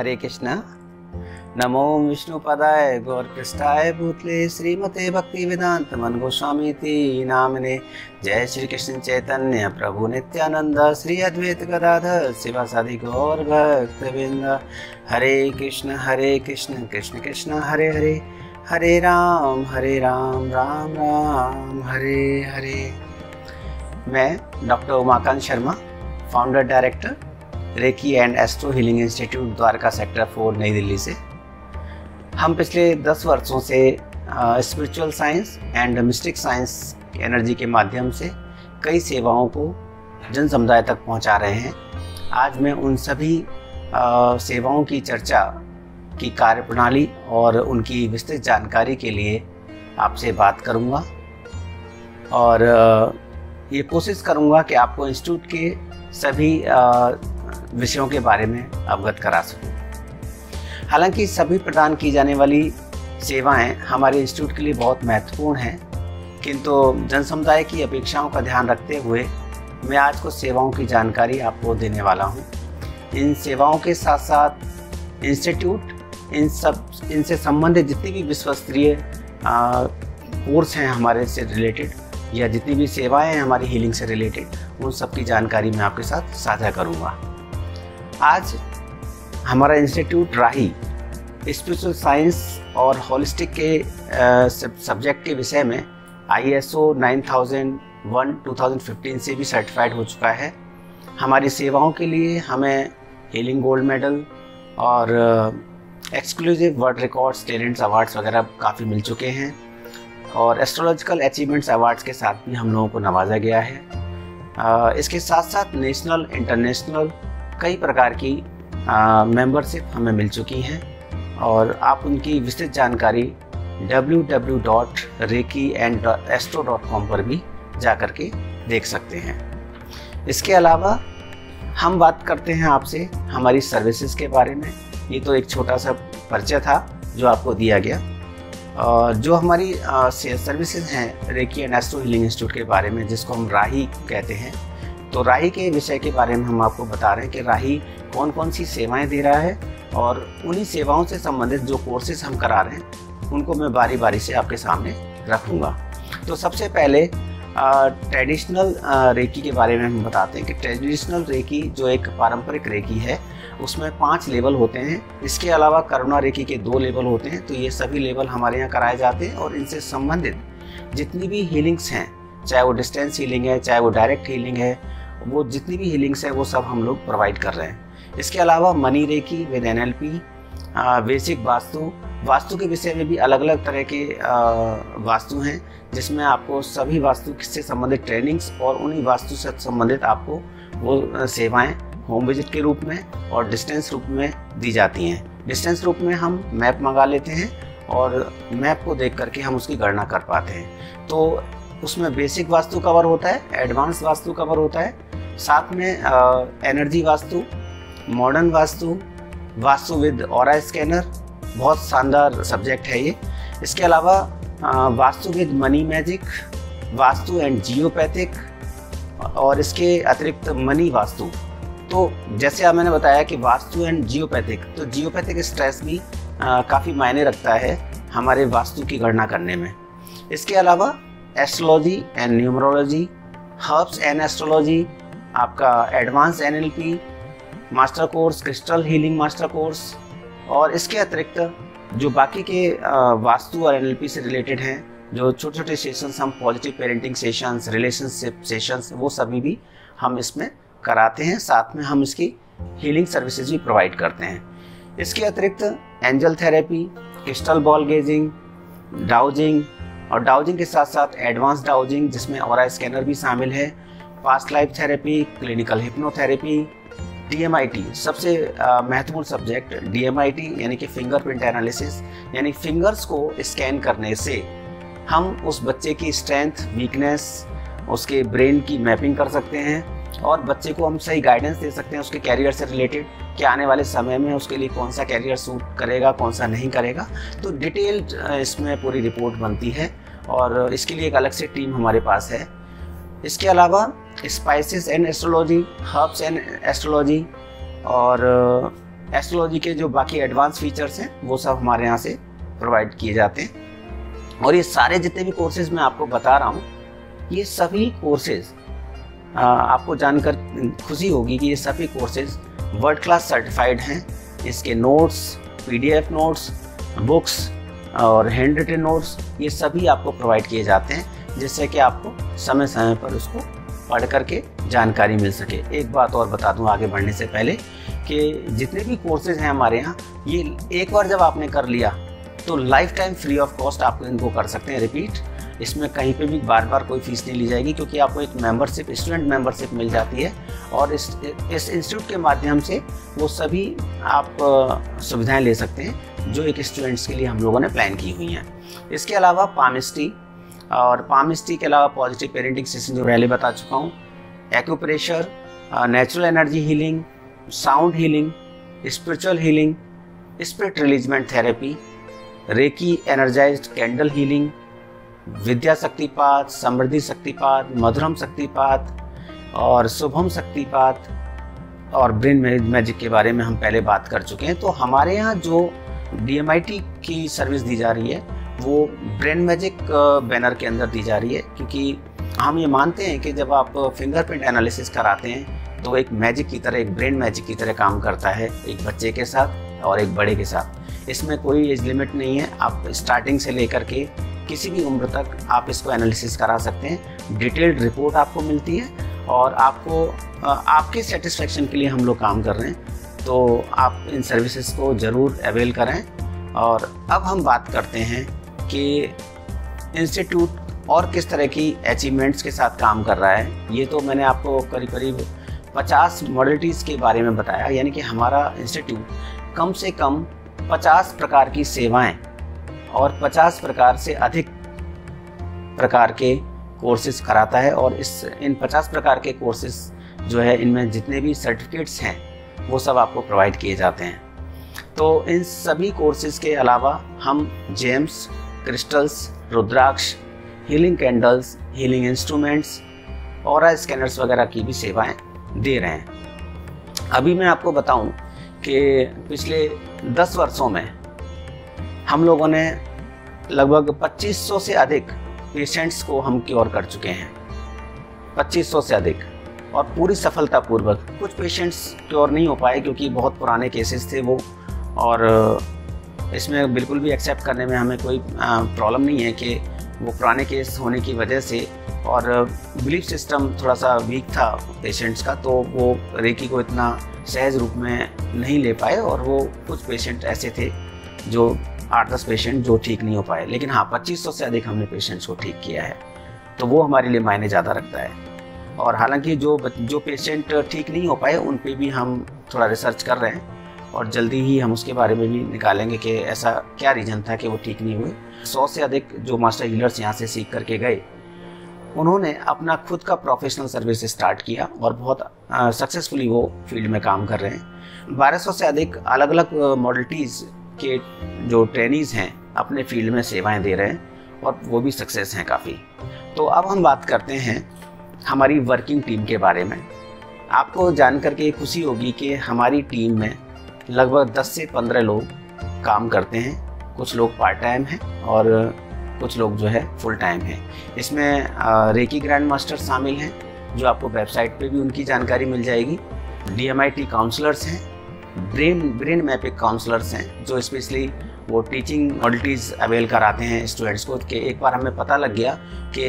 हरे कृष्णा। नमो विष्णुपदाय गौरपृष्ठाय भूतले श्रीमते भक्ति वेदांत मन गोस्वामी नामने। जय श्री कृष्ण चैतन्य प्रभु नित्यानंद श्री अद्वैत गदाधर शिवा साधि गौर भक्तविंद हरे कृष्ण हरे कृष्ण कृष्ण कृष्ण, हरे हरे। हरे राम हरे राम राम राम, हरे हरे। मैं doctor Umakant Sharma founder director reiki and astro healing institute Dwarka sector four नई दिल्ली से। हम पिछले दस वर्षों से spiritual science and mystic science energy के माध्यम से कई सेवाओं को जन समुदाय तक पहुँचा रहे हैं। आज मैं उन सभी आ, सेवाओं की चर्चा की कार्यप्रणाली और उनकी विस्तृत जानकारी के लिए आपसे बात करूँगा। और आ, ये कोशिश करूँगा कि आपको इंस्टीट्यूट के सभी विषयों के बारे में अवगत करा सकूँ हालाँकि सभी प्रदान की जाने वाली सेवाएँ हमारे इंस्टीट्यूट के लिए बहुत महत्वपूर्ण हैं, किंतु जन समुदाय की अपेक्षाओं का ध्यान रखते हुए मैं आज कुछ सेवाओं की जानकारी आपको देने वाला हूँ। इन सेवाओं के साथ साथ इंस्टीट्यूट, इन सब, इनसे संबंधित जितनी भी विश्वस्तरीय कोर्स हैं हमारे से रिलेटेड, या जितनी भी सेवाएँ हैं हमारी हीलिंग से रिलेटेड, उन सब की जानकारी मैं आपके साथ साझा करूँगा आज हमारा इंस्टीट्यूट राही स्पिरिचुअल साइंस और होलिस्टिक के सब्जेक्ट के विषय में I S O nine thousand one two thousand fifteen से भी सर्टिफाइड हो चुका है। हमारी सेवाओं के लिए हमें हीलिंग गोल्ड मेडल और exclusive world records talents awards वगैरह काफ़ी मिल चुके हैं और एस्ट्रोलॉजिकल अचीवमेंट्स अवार्ड्स के साथ भी हम लोगों को नवाजा गया है। इसके साथ साथ नेशनल इंटरनेशनल कई प्रकार की मेंबरशिप हमें मिल चुकी हैं और आप उनकी विस्तृत जानकारी www.reiki.astro.com पर भी जा कर के देख सकते हैं। इसके अलावा हम बात करते हैं आपसे हमारी सर्विसेज़ के बारे में। ये तो एक छोटा सा परिचय था जो आपको दिया गया। और जो हमारी सर्विसेज़ हैं reiki and astro healing institute के बारे में, जिसको हम राही कहते हैं तो राही के विषय के बारे में हम आपको बता रहे हैं कि राही कौन कौन सी सेवाएँ दे रहा है और उन्हीं सेवाओं से संबंधित जो कोर्सेज हम करा रहे हैं, उनको मैं बारी बारी से आपके सामने रखूँगा। तो सबसे पहले ट्रेडिशनल रेकी के बारे में हम बताते हैं कि ट्रेडिशनल रेकी जो एक पारंपरिक रेकी है, उसमें पाँच लेवल होते हैं। इसके अलावा करुणा रेकी के दो लेवल होते हैं तो ये सभी लेवल हमारे यहाँ कराए जाते हैं और इनसे संबंधित जितनी भी हीलिंग्स हैं, चाहे वो डिस्टेंस हीलिंग है, चाहे वो डायरेक्ट हीलिंग है वो जितनी भी हीलिंग्स है, वो सब हम लोग प्रोवाइड कर रहे हैं। इसके अलावा money reiki with N L P basic vastu vastu के विषय में भी अलग अलग तरह के वास्तु हैं, जिसमें आपको सभी वास्तु से संबंधित ट्रेनिंग्स और उन्हीं वास्तु से संबंधित आपको वो सेवाएँ होम विज़िट के रूप में और डिस्टेंस रूप में दी जाती हैं। डिस्टेंस रूप में हम मैप मंगा लेते हैं और मैप को देख करके हम उसकी गणना कर पाते हैं। तो उसमें बेसिक वास्तु कवर होता है एडवांस वास्तु कवर होता है साथ में energy vastu modern vastu vastu with और स्कैनर बहुत शानदार सब्जेक्ट है ये। इसके अलावा vastu with money magic vastu and geopathic और इसके अतिरिक्त मनी वास्तु। तो जैसे आप मैंने बताया कि वास्तु एंड जियोपैथिक तो जियोपैथिक स्ट्रेस भी काफ़ी मायने रखता है हमारे वास्तु की गणना करने में। इसके अलावा astrology and numerology herbs and astrology आपका advance NLP, master course, crystal healing master course, और इसके अतिरिक्त जो बाकी के वास्तु और एनएलपी से रिलेटेड हैं, जो छोटे छोटे सेशंस हम positive parenting sessions relationship sessions वो सभी भी हम इसमें कराते हैं। साथ में हम इसकी हीलिंग सर्विसेज़ भी प्रोवाइड करते हैं। इसके अतिरिक्त angel therapy crystal ball gazing dowsing और डाउजिंग के साथ साथ एडवांस डाउजिंग जिसमें और स्कैनर भी शामिल है। Past life therapy, clinical hypnotherapy DMIT सबसे महत्वपूर्ण सब्जेक्ट डीएमआईटी यानी कि फिंगरप्रिंट एनालिसिस, यानी फिंगर्स को स्कैन करने से हम उस बच्चे की स्ट्रेंथ, वीकनेस, उसके ब्रेन की मैपिंग कर सकते हैं और बच्चे को हम सही गाइडेंस दे सकते हैं उसके कैरियर से रिलेटेड कि आने वाले समय में उसके लिए कौन सा कैरियर सूट करेगा, कौन सा नहीं करेगा। तो डिटेल्ड इसमें पूरी रिपोर्ट बनती है और इसके लिए एक अलग से टीम हमारे पास है। इसके अलावा spices and astrology, herbs and astrology और एस्ट्रोलॉजी के जो बाकी एडवांस फीचर्स हैं, वो सब हमारे यहाँ से प्रोवाइड किए जाते हैं। और ये सारे जितने भी कोर्सेज मैं आपको बता रहा हूँ, ये सभी कोर्सेज आपको जानकर खुशी होगी कि ये सभी कोर्सेज वर्ल्ड क्लास सर्टिफाइड हैं। इसके नोट्स, पीडीएफ नोट्स, बुक्स और हैंड रिटन नोट्स, ये सभी आपको प्रोवाइड किए जाते हैं, जिससे कि आपको समय समय पर उसको पढ़ करके जानकारी मिल सके। एक बात और बता दूँ आगे बढ़ने से पहले कि जितने भी कोर्सेज हैं हमारे यहाँ, ये एक बार जब आपने कर लिया तो life time free of cost आप इनको कर सकते हैं। रिपीट इसमें कहीं पे भी बार बार कोई फ़ीस नहीं ली जाएगी, क्योंकि आपको एक मेंबरशिप स्टूडेंट मेंबरशिप मिल जाती है और इस इस इंस्टीट्यूट के माध्यम से वो सभी आप सुविधाएँ ले सकते हैं, जो एक स्टूडेंट्स के लिए हम लोगों ने प्लान की हुई हैं। इसके अलावा पामिस्ट्री और पामिस्ट्री के अलावा पॉजिटिव पेरेंटिंग सिस्टम जो पहले बता चुका हूँ acupressure natural energy healing sound healing spiritual healing spirit releasement therapy reiki energise candle healing विद्या शक्तिपात समृद्धि शक्तिपात मधुरम शक्तिपात और शुभम शक्तिपात और ब्रेन मैजिक के बारे में हम पहले बात कर चुके हैं। तो हमारे यहाँ जो डीएमआईटी की सर्विस दी जा रही है वो ब्रेन मैजिक बैनर के अंदर दी जा रही है, क्योंकि हम ये मानते हैं कि जब आप फिंगरप्रिंट एनालिसिस कराते हैं तो एक मैजिक की तरह, एक ब्रेन मैजिक की तरह काम करता है, एक बच्चे के साथ और एक बड़े के साथ। इसमें कोई एज लिमिट नहीं है, आप स्टार्टिंग से लेकर के किसी भी उम्र तक आप इसको एनालिसिस करा सकते हैं। डिटेल्ड रिपोर्ट आपको मिलती है और आपको आपके सेटिस्फेक्शन के लिए हम लोग काम कर रहे हैं। तो आप इन सर्विसेज़ को ज़रूर अवेल करें और अब हम बात करते हैं कि इंस्टीट्यूट और किस तरह की अचीवमेंट्स के साथ काम कर रहा है, ये तो मैंने आपको करीब करीब 50 मॉडलिटीज़ के बारे में बताया। यानी कि हमारा इंस्टीट्यूट कम से कम 50 प्रकार की सेवाएँ और 50 प्रकार से अधिक प्रकार के कोर्सेज कराता है और इस, इन 50 प्रकार के कोर्सेज जो है, इनमें जितने भी सर्टिफिकेट्स हैं, वो सब आपको प्रोवाइड किए जाते हैं। तो इन सभी कोर्सेज के अलावा हम gems crystals rudraksha healing candles healing instruments और स्कैनर्स वगैरह की भी सेवाएँ दे रहे हैं। अभी मैं आपको बताऊँ कि पिछले 10 वर्षों में हम लोगों ने लगभग 2500 से अधिक पेशेंट्स को हम क्योर कर चुके हैं। 2500 से अधिक और पूरी सफलतापूर्वक कुछ पेशेंट्स क्योर नहीं हो पाए क्योंकि बहुत पुराने केसेस थे वो और इसमें बिल्कुल भी एक्सेप्ट करने में हमें कोई प्रॉब्लम नहीं है कि वो पुराने केस होने की वजह से और बिलीफ सिस्टम थोड़ा सा वीक था पेशेंट्स का तो वो रेकी को इतना सहज रूप में नहीं ले पाए और वो कुछ पेशेंट ऐसे थे जो आठ दस पेशेंट जो ठीक नहीं हो पाए। लेकिन हाँ पच्चीस सौ से अधिक हमने पेशेंट्स को ठीक किया है तो वो हमारे लिए मायने ज़्यादा रखता है। और हालाँकि जो जो पेशेंट ठीक नहीं हो पाए, उन पर भी हम थोड़ा रिसर्च कर रहे हैं। और जल्दी ही हम उसके बारे में भी निकालेंगे कि ऐसा क्या रीज़न था कि वो ठीक नहीं हुए सौ से अधिक जो मास्टर हीलर्स यहाँ से सीख करके गए, उन्होंने अपना खुद का प्रोफेशनल सर्विस स्टार्ट किया और बहुत सक्सेसफुली वो फ़ील्ड में काम कर रहे हैं। बारह सौ से अधिक अलग अलग मॉडलिटीज़ के जो ट्रेनिज हैं, अपने फ़ील्ड में सेवाएँ दे रहे हैं और वो भी सक्सेस हैं काफ़ी। तो अब हम बात करते हैं हमारी वर्किंग टीम के बारे में। आपको जान करके खुशी होगी कि हमारी टीम में लगभग 10 से 15 लोग काम करते हैं। कुछ लोग पार्ट टाइम हैं और कुछ लोग जो है फुल टाइम हैं। इसमें रेकी ग्रैंड मास्टर शामिल हैं, जो आपको वेबसाइट पे भी उनकी जानकारी मिल जाएगी। डीएमआईटी काउंसलर्स हैं ब्रेन ब्रेन मैपिक काउंसलर्स हैं, जो स्पेशली वो टीचिंग मॉडलिटीज़ अवेल कराते हैं स्टूडेंट्स को। कि एक बार हमें पता लग गया कि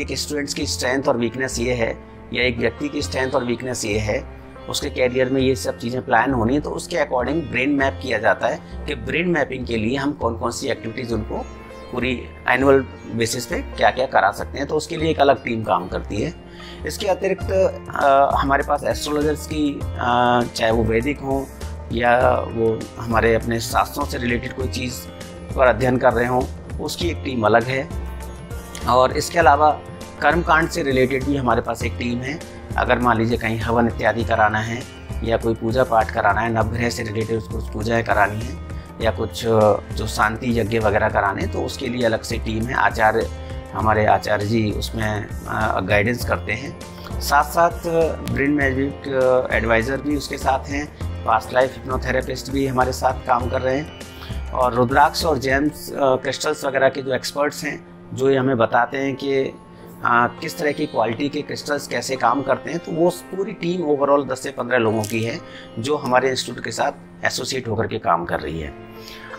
एक स्टूडेंट्स की स्ट्रेंथ और वीकनेस ये है, या एक व्यक्ति की स्ट्रेंथ और वीकनेस ये है उसके कैरियर में ये सब चीज़ें प्लान होनी है तो उसके अकॉर्डिंग ब्रेन मैप किया जाता है कि ब्रेन मैपिंग के लिए हम कौन कौन सी एक्टिविटीज़ उनको पूरी एनुअल बेसिस पे क्या क्या करा सकते हैं तो उसके लिए एक अलग टीम काम करती है। इसके अतिरिक्त हमारे पास एस्ट्रोलॉजर्स की चाहे वो वैदिक हों या वो हमारे अपने शास्त्रों से रिलेटेड कोई चीज़ पर अध्ययन कर रहे हों, उसकी एक टीम अलग है। और इसके अलावा कर्मकांड से रिलेटेड भी हमारे पास एक टीम है अगर मान लीजिए कहीं हवन इत्यादि कराना है, या कोई पूजा पाठ कराना है, नवग्रह से रिलेटेड उसको पूजाएँ करानी है, या कुछ जो शांति यज्ञ वगैरह कराने तो उसके लिए अलग से टीम है। आचार्य, हमारे आचार्य जी उसमें गाइडेंस करते हैं। साथ साथ ब्रेन मैजिक एडवाइज़र भी उसके साथ हैं। पास्ट लाइफ हिप्नोथेरेपिस्ट भी हमारे साथ काम कर रहे हैं। और रुद्राक्ष और जेम्स क्रिस्टल्स वगैरह के जो एक्सपर्ट्स हैं, जो ये हमें बताते हैं कि आ, किस तरह की क्वालिटी के क्रिस्टल्स कैसे काम करते हैं तो वो पूरी टीम ओवरऑल 10 से 15 लोगों की है जो हमारे इंस्टीट्यूट के साथ एसोसिएट होकर के काम कर रही है।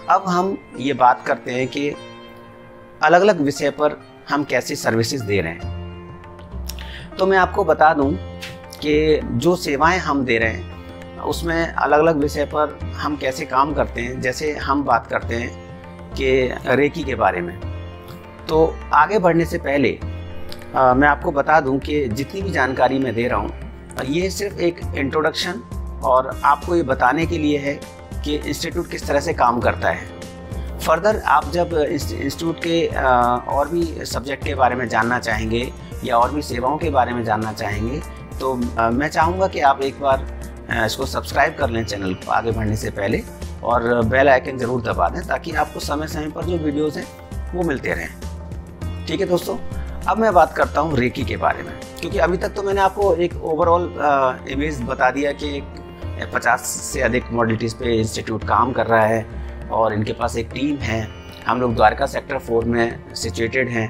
अब हम ये बात करते हैं कि अलग अलग विषय पर हम कैसी सर्विसेज़ दे रहे हैं। तो मैं आपको बता दूँ कि जो सेवाएँ हम दे रहे हैं उसमें अलग अलग विषय पर हम कैसे काम करते हैं जैसे हम बात करते हैं कि रेकी के बारे में। तो आगे बढ़ने से पहले आ, मैं आपको बता दूँ कि जितनी भी जानकारी मैं दे रहा हूँ ये सिर्फ़ एक इंट्रोडक्शन और आपको ये बताने के लिए है कि इंस्टीट्यूट किस तरह से काम करता है। फर्दर आप जब इंस्टीट्यूट के और भी सब्जेक्ट के बारे में जानना चाहेंगे या और भी सेवाओं के बारे में जानना चाहेंगे तो मैं चाहूँगा कि आप एक बार इसको सब्सक्राइब कर लें चैनल को आगे बढ़ने से पहले और बेल आइकन ज़रूर दबा दें ताकि आपको समय समय पर जो वीडियोज़ हैं वो मिलते रहें। ठीक है दोस्तों? अब मैं बात करता हूँ रेकी के बारे में, क्योंकि अभी तक तो मैंने आपको एक ओवरऑल इमेज बता दिया कि पचास से अधिक मॉडलिटीज़ पे इंस्टीट्यूट काम कर रहा है और इनके पास एक टीम है। हम लोग द्वारका सेक्टर फोर में सिचुएटेड हैं,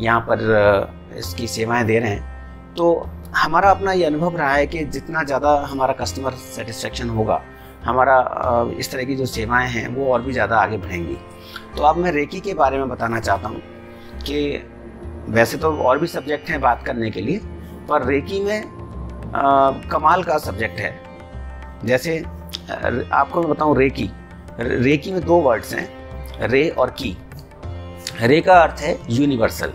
यहाँ पर इसकी सेवाएँ दे रहे हैं। तो हमारा अपना ये अनुभव रहा है कि जितना ज़्यादा हमारा कस्टमर सेटिस्फेक्शन होगा, हमारा इस तरह की जो सेवाएँ हैं वो और भी ज़्यादा आगे बढ़ेंगी। तो अब मैं रेकी के बारे में बताना चाहता हूँ कि वैसे तो और भी सब्जेक्ट हैं बात करने के लिए पर रेकी में आ, कमाल का सब्जेक्ट है। जैसे आपको मैं बताऊँ रेकी रेकी में दो वर्ड्स हैं रे और की रे का अर्थ है यूनिवर्सल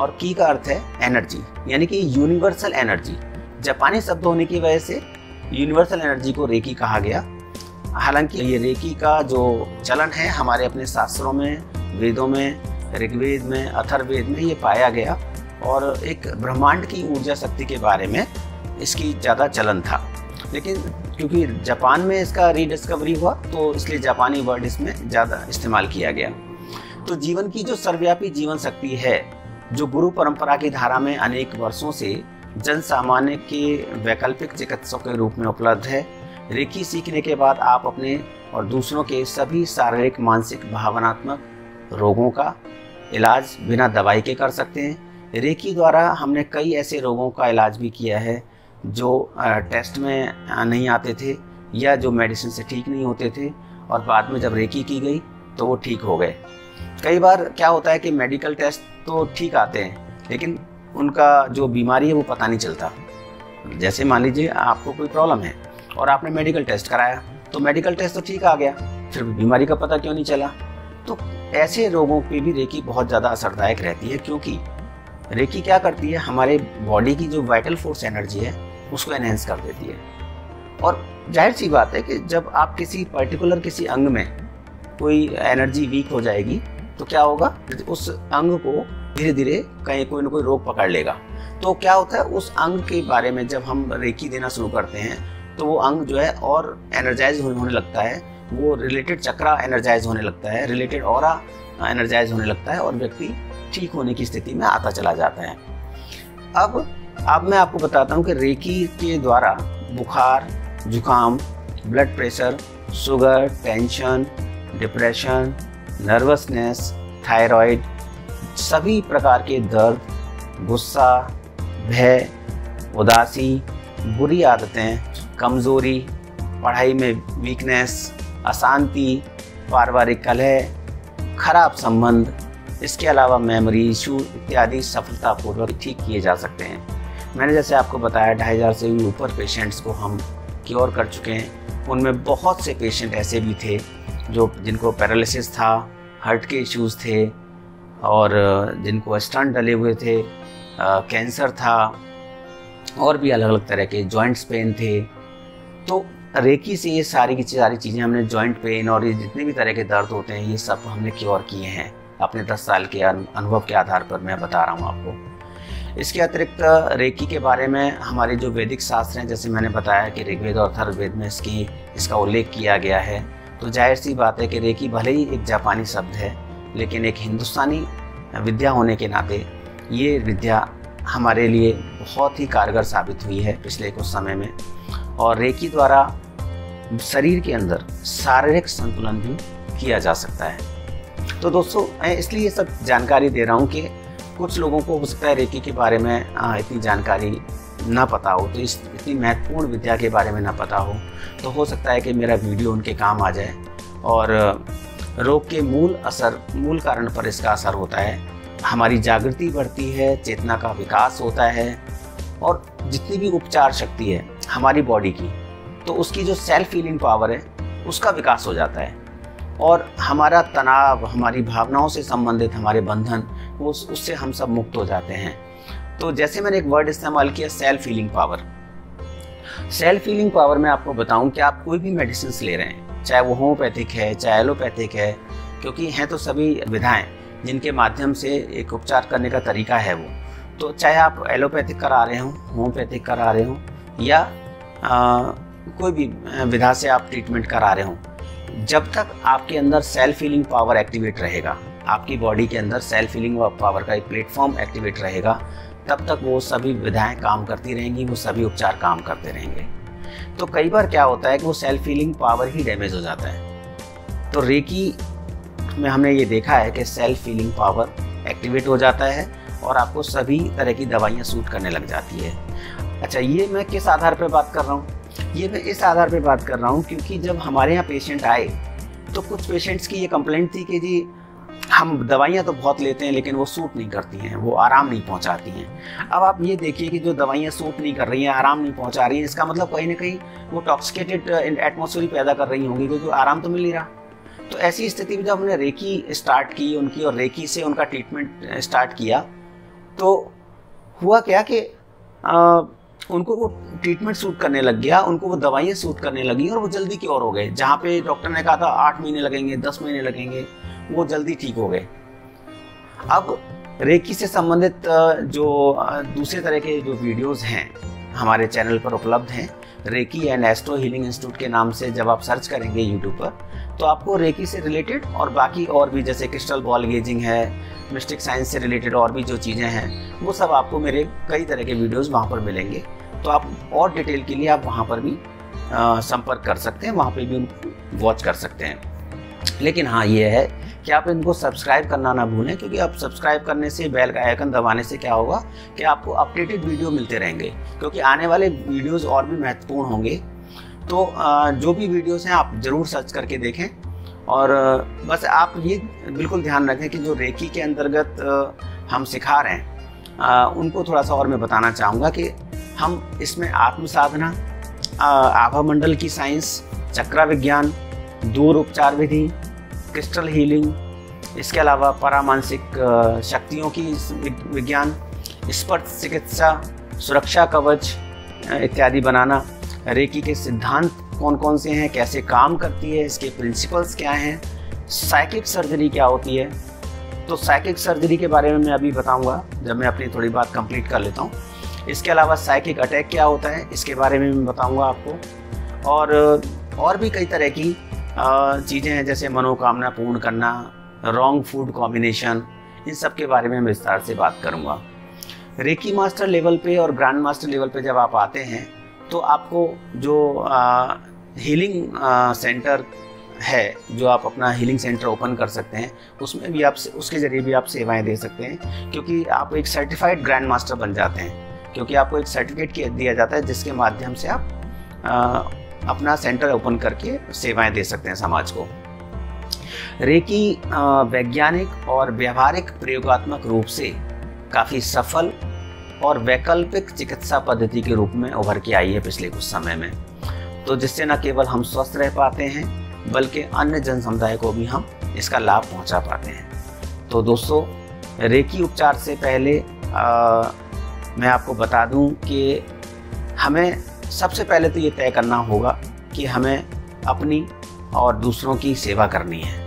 और की का अर्थ है एनर्जी यानी कि यूनिवर्सल एनर्जी जापानी शब्द होने की वजह से यूनिवर्सल एनर्जी को रेकी कहा गया। हालाँकि ये रेकी का जो चलन है हमारे अपने शास्त्रों में वेदों में ऋग्वेद में अथर्वेद में ये पाया गया और एक ब्रह्मांड की ऊर्जा शक्ति के बारे में इसकी ज़्यादा चलन था। लेकिन क्योंकि जापान में इसका रीडिस्कवरी हुआ तो इसलिए जापानी वर्ड इसमें ज़्यादा इस्तेमाल किया गया। तो जीवन की जो सर्वव्यापी जीवन शक्ति है, जो गुरु परंपरा की धारा में अनेक वर्षों से जन सामान्य के वैकल्पिक चिकित्सकों के रूप में उपलब्ध है रेकी सीखने के बाद आप अपने और दूसरों के सभी शारीरिक, मानसिक, भावनात्मक रोगों का इलाज बिना दवाई के कर सकते हैं। रेकी द्वारा हमने कई ऐसे रोगों का इलाज भी किया है, जो टेस्ट में नहीं आते थे या जो मेडिसिन से ठीक नहीं होते थे और बाद में जब रेकी की गई तो वो ठीक हो गए। कई बार क्या होता है कि मेडिकल टेस्ट तो ठीक आते हैं, लेकिन उनका जो बीमारी है वो पता नहीं चलता। जैसे मान लीजिए, आपको कोई प्रॉब्लम है और आपने मेडिकल टेस्ट कराया तो मेडिकल टेस्ट तो ठीक आ गया, फिर बीमारी का पता क्यों नहीं चला? तो ऐसे रोगों पे भी रेकी बहुत ज़्यादा असरदायक रहती है, क्योंकि रेकी क्या करती है, हमारे बॉडी की जो वाइटल फोर्स एनर्जी है, उसको एनहेंस कर देती है। और ज़ाहिर सी बात है कि जब आप किसी पर्टिकुलर किसी अंग में कोई एनर्जी वीक हो जाएगी तो क्या होगा, उस अंग को धीरे धीरे कहीं कोई ना कोई रोग पकड़ लेगा। तो क्या होता है, उस अंग के बारे में जब हम रेकी देना शुरू करते हैं तो वो अंग जो है और एनर्जाइज होने लगता है वो रिलेटेड चक्रा एनर्जाइज होने लगता है रिलेटेड और एनर्जाइज होने लगता है और व्यक्ति ठीक होने की स्थिति में आता चला जाता है। अब अब मैं आपको बताता हूँ कि रेकी के द्वारा बुखार, जुकाम blood pressure sugar tension depression nervousness thyroid सभी प्रकार के दर्द, गुस्सा, भय, उदासी, बुरी आदतें, कमज़ोरी, पढ़ाई में वीकनेस अशांति पारिवारिक कलह खराब संबंध इसके अलावा मेमोरी इशू इत्यादि सफलतापूर्वक ठीक किए जा सकते हैं। मैंने जैसे आपको बताया ढाई हज़ार से भी ऊपर पेशेंट्स को हम क्योर कर चुके हैं। उनमें बहुत से पेशेंट ऐसे भी थे जो जिनको पैरालिसिस था हार्ट के इश्यूज़ थे और जिनको स्टंट डले हुए थे आ, कैंसर था और भी अलग अलग तरह के जॉइंट्स पेन थे। तो रेकी से ये सारी की सारी चीज़ें हमने जॉइंट पेन और ये जितने भी तरह के दर्द होते हैं, ये सब हमने क्योर किए हैं। अपने 10 साल के अनुभव के आधार पर मैं बता रहा हूँ आपको। इसके अतिरिक्त रेकी के बारे में हमारे जो वैदिक शास्त्र हैं, जैसे मैंने बताया कि ऋग्वेद और अथर्ववेद में इसकी, इसका उल्लेख किया गया है। तो ज़ाहिर सी बात है कि रेकी भले ही एक जापानी शब्द है, लेकिन एक हिंदुस्तानी विद्या होने के नाते ये विद्या हमारे लिए बहुत ही कारगर साबित हुई है पिछले कुछ समय में। और रेकी द्वारा शरीर के अंदर शारीरिक संतुलन भी किया जा सकता है। तो दोस्तों इसलिए सब जानकारी दे रहा हूँ कि कुछ लोगों को हो सकता है रेकी के बारे में इतनी जानकारी ना पता हो तो इस, इतनी महत्वपूर्ण विद्या के बारे में ना पता हो तो हो सकता है कि मेरा वीडियो उनके काम आ जाए। और, रोग के मूल असर, मूल कारण पर इसका असर होता है। हमारी जागृति बढ़ती है, चेतना का विकास होता है, और जितनी भी उपचार शक्ति है, हमारी बॉडी की तो उसकी जो सेल्फ फीलिंग पावर है, उसका विकास हो जाता है। और हमारा तनाव, हमारी भावनाओं से संबंधित हमारे बंधन उस, उससे हम सब मुक्त हो जाते हैं। तो जैसे मैंने एक वर्ड इस्तेमाल किया self feeling power self feeling power में आपको बताऊँ कि आप कोई भी मेडिसिन ले रहे हैं, चाहे वो होम्योपैथिक है, चाहे एलोपैथिक है, क्योंकि हैं तो सभी विधाएँ जिनके माध्यम से एक उपचार करने का तरीका है वो। तो चाहे आप एलोपैथिक करा रहे हो होम्योपैथिक करा रहे हो, या कोई भी विधा से आप ट्रीटमेंट करा रहे हो, जब तक आपके अंदर सेल्फ फीलिंग पावर एक्टिवेट रहेगा, आपकी बॉडी के अंदर सेल्फ फीलिंग पावर का एक प्लेटफॉर्म एक्टिवेट रहेगा, तब तक वो सभी विधाएँ काम करती रहेंगी, वो सभी उपचार काम करते रहेंगे। तो कई बार क्या होता है कि वो सेल्फ फीलिंग पावर ही डैमेज हो जाता है। तो रेकी में हमने ये देखा है कि सेल्फ फीलिंग पावर एक्टिवेट हो जाता है और आपको सभी तरह की दवाइयाँ सूट करने लग जाती है। अच्छा ये मैं किस आधार पर बात कर रहा हूँ? ये मैं इस आधार पर बात कर रहा हूँ क्योंकि जब हमारे यहाँ पेशेंट आए तो कुछ पेशेंट्स की ये कंप्लेंट थी कि जी हम दवाइयाँ तो बहुत लेते हैं लेकिन वो सूट नहीं करती हैं वो आराम नहीं पहुँचाती हैं। अब आप ये देखिए कि जो दवाइयाँ सूट नहीं कर रही हैं आराम नहीं पहुँचा रही हैं इसका मतलब कहीं ना कहीं वो टॉक्सिकेटेड एटमोसफियर पैदा कर रही होंगी क्योंकि आराम तो मिल नहीं रहा। तो ऐसी स्थिति में जब हमने रेकी स्टार्ट की उनकी और रेकी से उनका ट्रीटमेंट स्टार्ट किया तो हुआ क्या कि आ, उनको वो ट्रीटमेंट सूट करने लग गया, उनको वो दवाइयाँ सूट करने लगी और वो जल्दी की ओर हो गए। जहाँ पे डॉक्टर ने कहा था, आठ महीने लगेंगे, दस महीने लगेंगे, वो जल्दी ठीक हो गए। अब रेकी से संबंधित जो दूसरे तरह के जो वीडियोस हैं, हमारे चैनल पर उपलब्ध हैं, reiki and astro healing institute के नाम से जब आप सर्च करेंगे यूट्यूब पर तो आपको रेकी से रिलेटेड और बाकी और भी जैसे क्रिस्टल बॉल गेजिंग है मिस्टिक साइंस से रिलेटेड और भी जो चीज़ें हैं, वो सब आपको मेरे कई तरह के वीडियोज़ वहाँ पर मिलेंगे। तो आप और डिटेल के लिए आप वहाँ पर भी संपर्क कर सकते हैं, वहाँ पर भी उनको वॉच कर सकते हैं। लेकिन हाँ ये है कि आप इनको सब्सक्राइब करना ना भूलें, क्योंकि आप सब्सक्राइब करने से बेल का आइकन दबाने से क्या होगा कि आपको अपडेटेड वीडियो मिलते रहेंगे, क्योंकि आने वाले वीडियोस और भी महत्वपूर्ण होंगे। तो जो भी वीडियोस हैं, आप ज़रूर सर्च करके देखें। और बस आप ये बिल्कुल ध्यान रखें कि जो रेकी के अंतर्गत हम सिखा रहे हैं उनको थोड़ा सा और मैं बताना चाहूँगा कि हम इसमें आत्म साधना आभा मंडल की साइंस चक्रा विज्ञान, दूर उपचार विधि क्रिस्टल हीलिंग इसके अलावा परामानसिक शक्तियों की विज्ञान, स्पर्श चिकित्सा, सुरक्षा कवच इत्यादि बनाना। रेकी के सिद्धांत कौन कौन से हैं, कैसे काम करती है, इसके प्रिंसिपल्स क्या हैं साइकिक सर्जरी क्या होती है? तो साइकिक सर्जरी के बारे में मैं अभी बताऊँगा, जब मैं अपनी थोड़ी बात कंप्लीट कर लेता हूँ। इसके अलावा साइकिक अटैक क्या होता है, इसके बारे में मैं बताऊँगा आपको। और और भी कई तरह की चीज़ें हैं, जैसे मनोकामना पूर्ण करना रॉन्ग फ़ूड कॉम्बिनेशन इन सब के बारे में विस्तार से बात करूँगा। रेकी मास्टर लेवल पे और ग्रैंड मास्टर लेवल पे जब आप आते हैं तो आपको जो हीलिंग सेंटर है जो आप अपना हीलिंग सेंटर ओपन कर सकते हैं उसमें भी आप उसके ज़रिए भी आप सेवाएँ दे सकते हैं क्योंकि आप एक सर्टिफाइड ग्रैंड मास्टर बन जाते हैं क्योंकि आपको एक सर्टिफिकेट दिया जाता है जिसके माध्यम से आप आ, अपना सेंटर ओपन करके सेवाएँ दे सकते हैं समाज को। रेकी वैज्ञानिक और व्यवहारिक प्रयोगात्मक रूप से काफ़ी सफल और वैकल्पिक चिकित्सा पद्धति के रूप में उभर के आई है पिछले कुछ समय में। तो जिससे न केवल हम स्वस्थ रह पाते हैं बल्कि अन्य जन समुदाय को भी हम इसका लाभ पहुँचा पाते हैं। तो दोस्तों रेकी उपचार से पहले आ, मैं आपको बता दूँ कि हमें सबसे पहले तो ये तय करना होगा कि हमें अपनी और दूसरों की सेवा करनी है।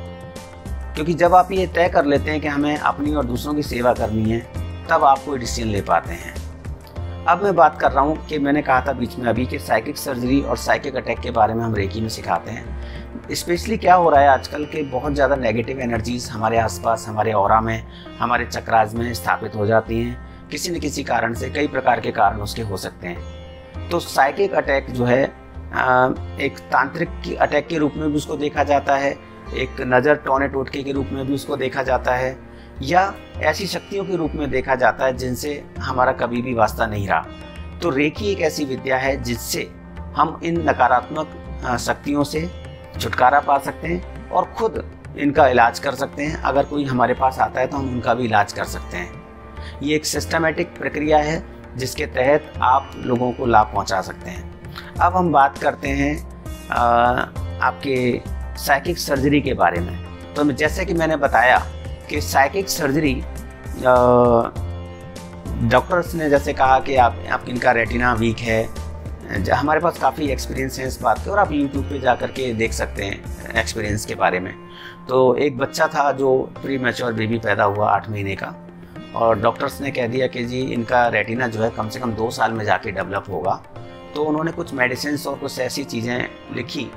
क्योंकि जब आप ये तय कर लेते हैं कि हमें अपनी और दूसरों की सेवा करनी है तब आप कोई डिसीज़न ले पाते हैं। अब मैं बात कर रहा हूँ कि मैंने कहा था बीच में अभी कि साइकिक सर्जरी और साइकिक अटैक के बारे में हम रेकी में सिखाते हैं। स्पेशली क्या हो रहा है आजकल के बहुत ज़्यादा नेगेटिव एनर्जीज हमारे आसपास, हमारे और में, हमारे चक्राज में स्थापित हो जाती हैं। किसी न किसी कारण से, कई प्रकार के कारण उसके हो सकते हैं। तो साइकिक अटैक जो है एक तांत्रिक अटैक के रूप में भी उसको देखा जाता है, एक नज़र टोने टोटके के रूप में भी उसको देखा जाता है। या ऐसी शक्तियों के रूप में देखा जाता है जिनसे हमारा कभी भी वास्ता नहीं रहा। तो रेखी एक ऐसी विद्या है जिससे हम इन नकारात्मक शक्तियों से छुटकारा पा सकते हैं और खुद इनका इलाज कर सकते हैं। अगर कोई हमारे पास आता है तो हम उनका भी इलाज कर सकते हैं। ये एक सिस्टमेटिक प्रक्रिया है जिसके तहत आप लोगों को लाभ पहुँचा सकते हैं। अब हम बात करते हैं आ, आपके साइकिक सर्जरी के बारे में। तो जैसे कि मैंने बताया कि साइकिक सर्जरी डॉक्टर्स ने जैसे कहा कि आप आपकी इनका रेटिना वीक है हमारे पास काफ़ी एक्सपीरियंस है इस बात के और आप यूट्यूब पे जा कर के देख सकते हैं एक्सपीरियंस के बारे में। तो एक बच्चा था जो प्री मैच्योर बेबी पैदा हुआ आठ महीने का और डॉक्टर्स ने कह दिया कि जी इनका रेटिना जो है कम से कम दो साल में जाके डेवलप होगा। तो उन्होंने कुछ मेडिसिन और कुछ ऐसी चीज़ें लिखी।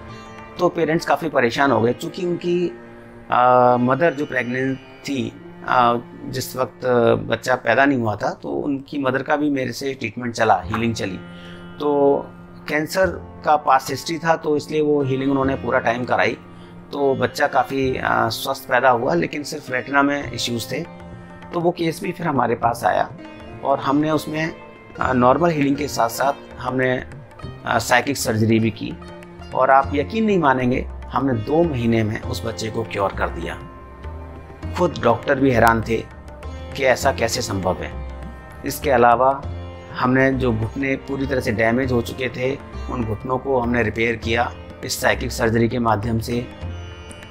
तो पेरेंट्स काफ़ी परेशान हो गए चूँकि उनकी आ, मदर जो प्रेग्नेंट थी। जिस वक्त बच्चा पैदा नहीं हुआ था तो उनकी मदर का भी मेरे से ट्रीटमेंट चला हीलिंग चली। तो कैंसर का पास हिस्ट्री था तो इसलिए वो हीलिंग उन्होंने पूरा टाइम कराई। तो बच्चा काफ़ी स्वस्थ पैदा हुआ, लेकिन सिर्फ़ रेटिना में इश्यूज़ थे। तो वो केस भी फिर हमारे पास आया और हमने उसमें नॉर्मल हीलिंग के साथ साथ हमने साइकिक सर्जरी भी की। और आप यकीन नहीं मानेंगे, हमने दो महीने में उस बच्चे को क्योर कर दिया। खुद डॉक्टर भी हैरान थे कि ऐसा कैसे संभव है। इसके अलावा हमने जो घुटने पूरी तरह से डैमेज हो चुके थे, उन घुटनों को हमने रिपेयर किया इस साइकिक सर्जरी के माध्यम से।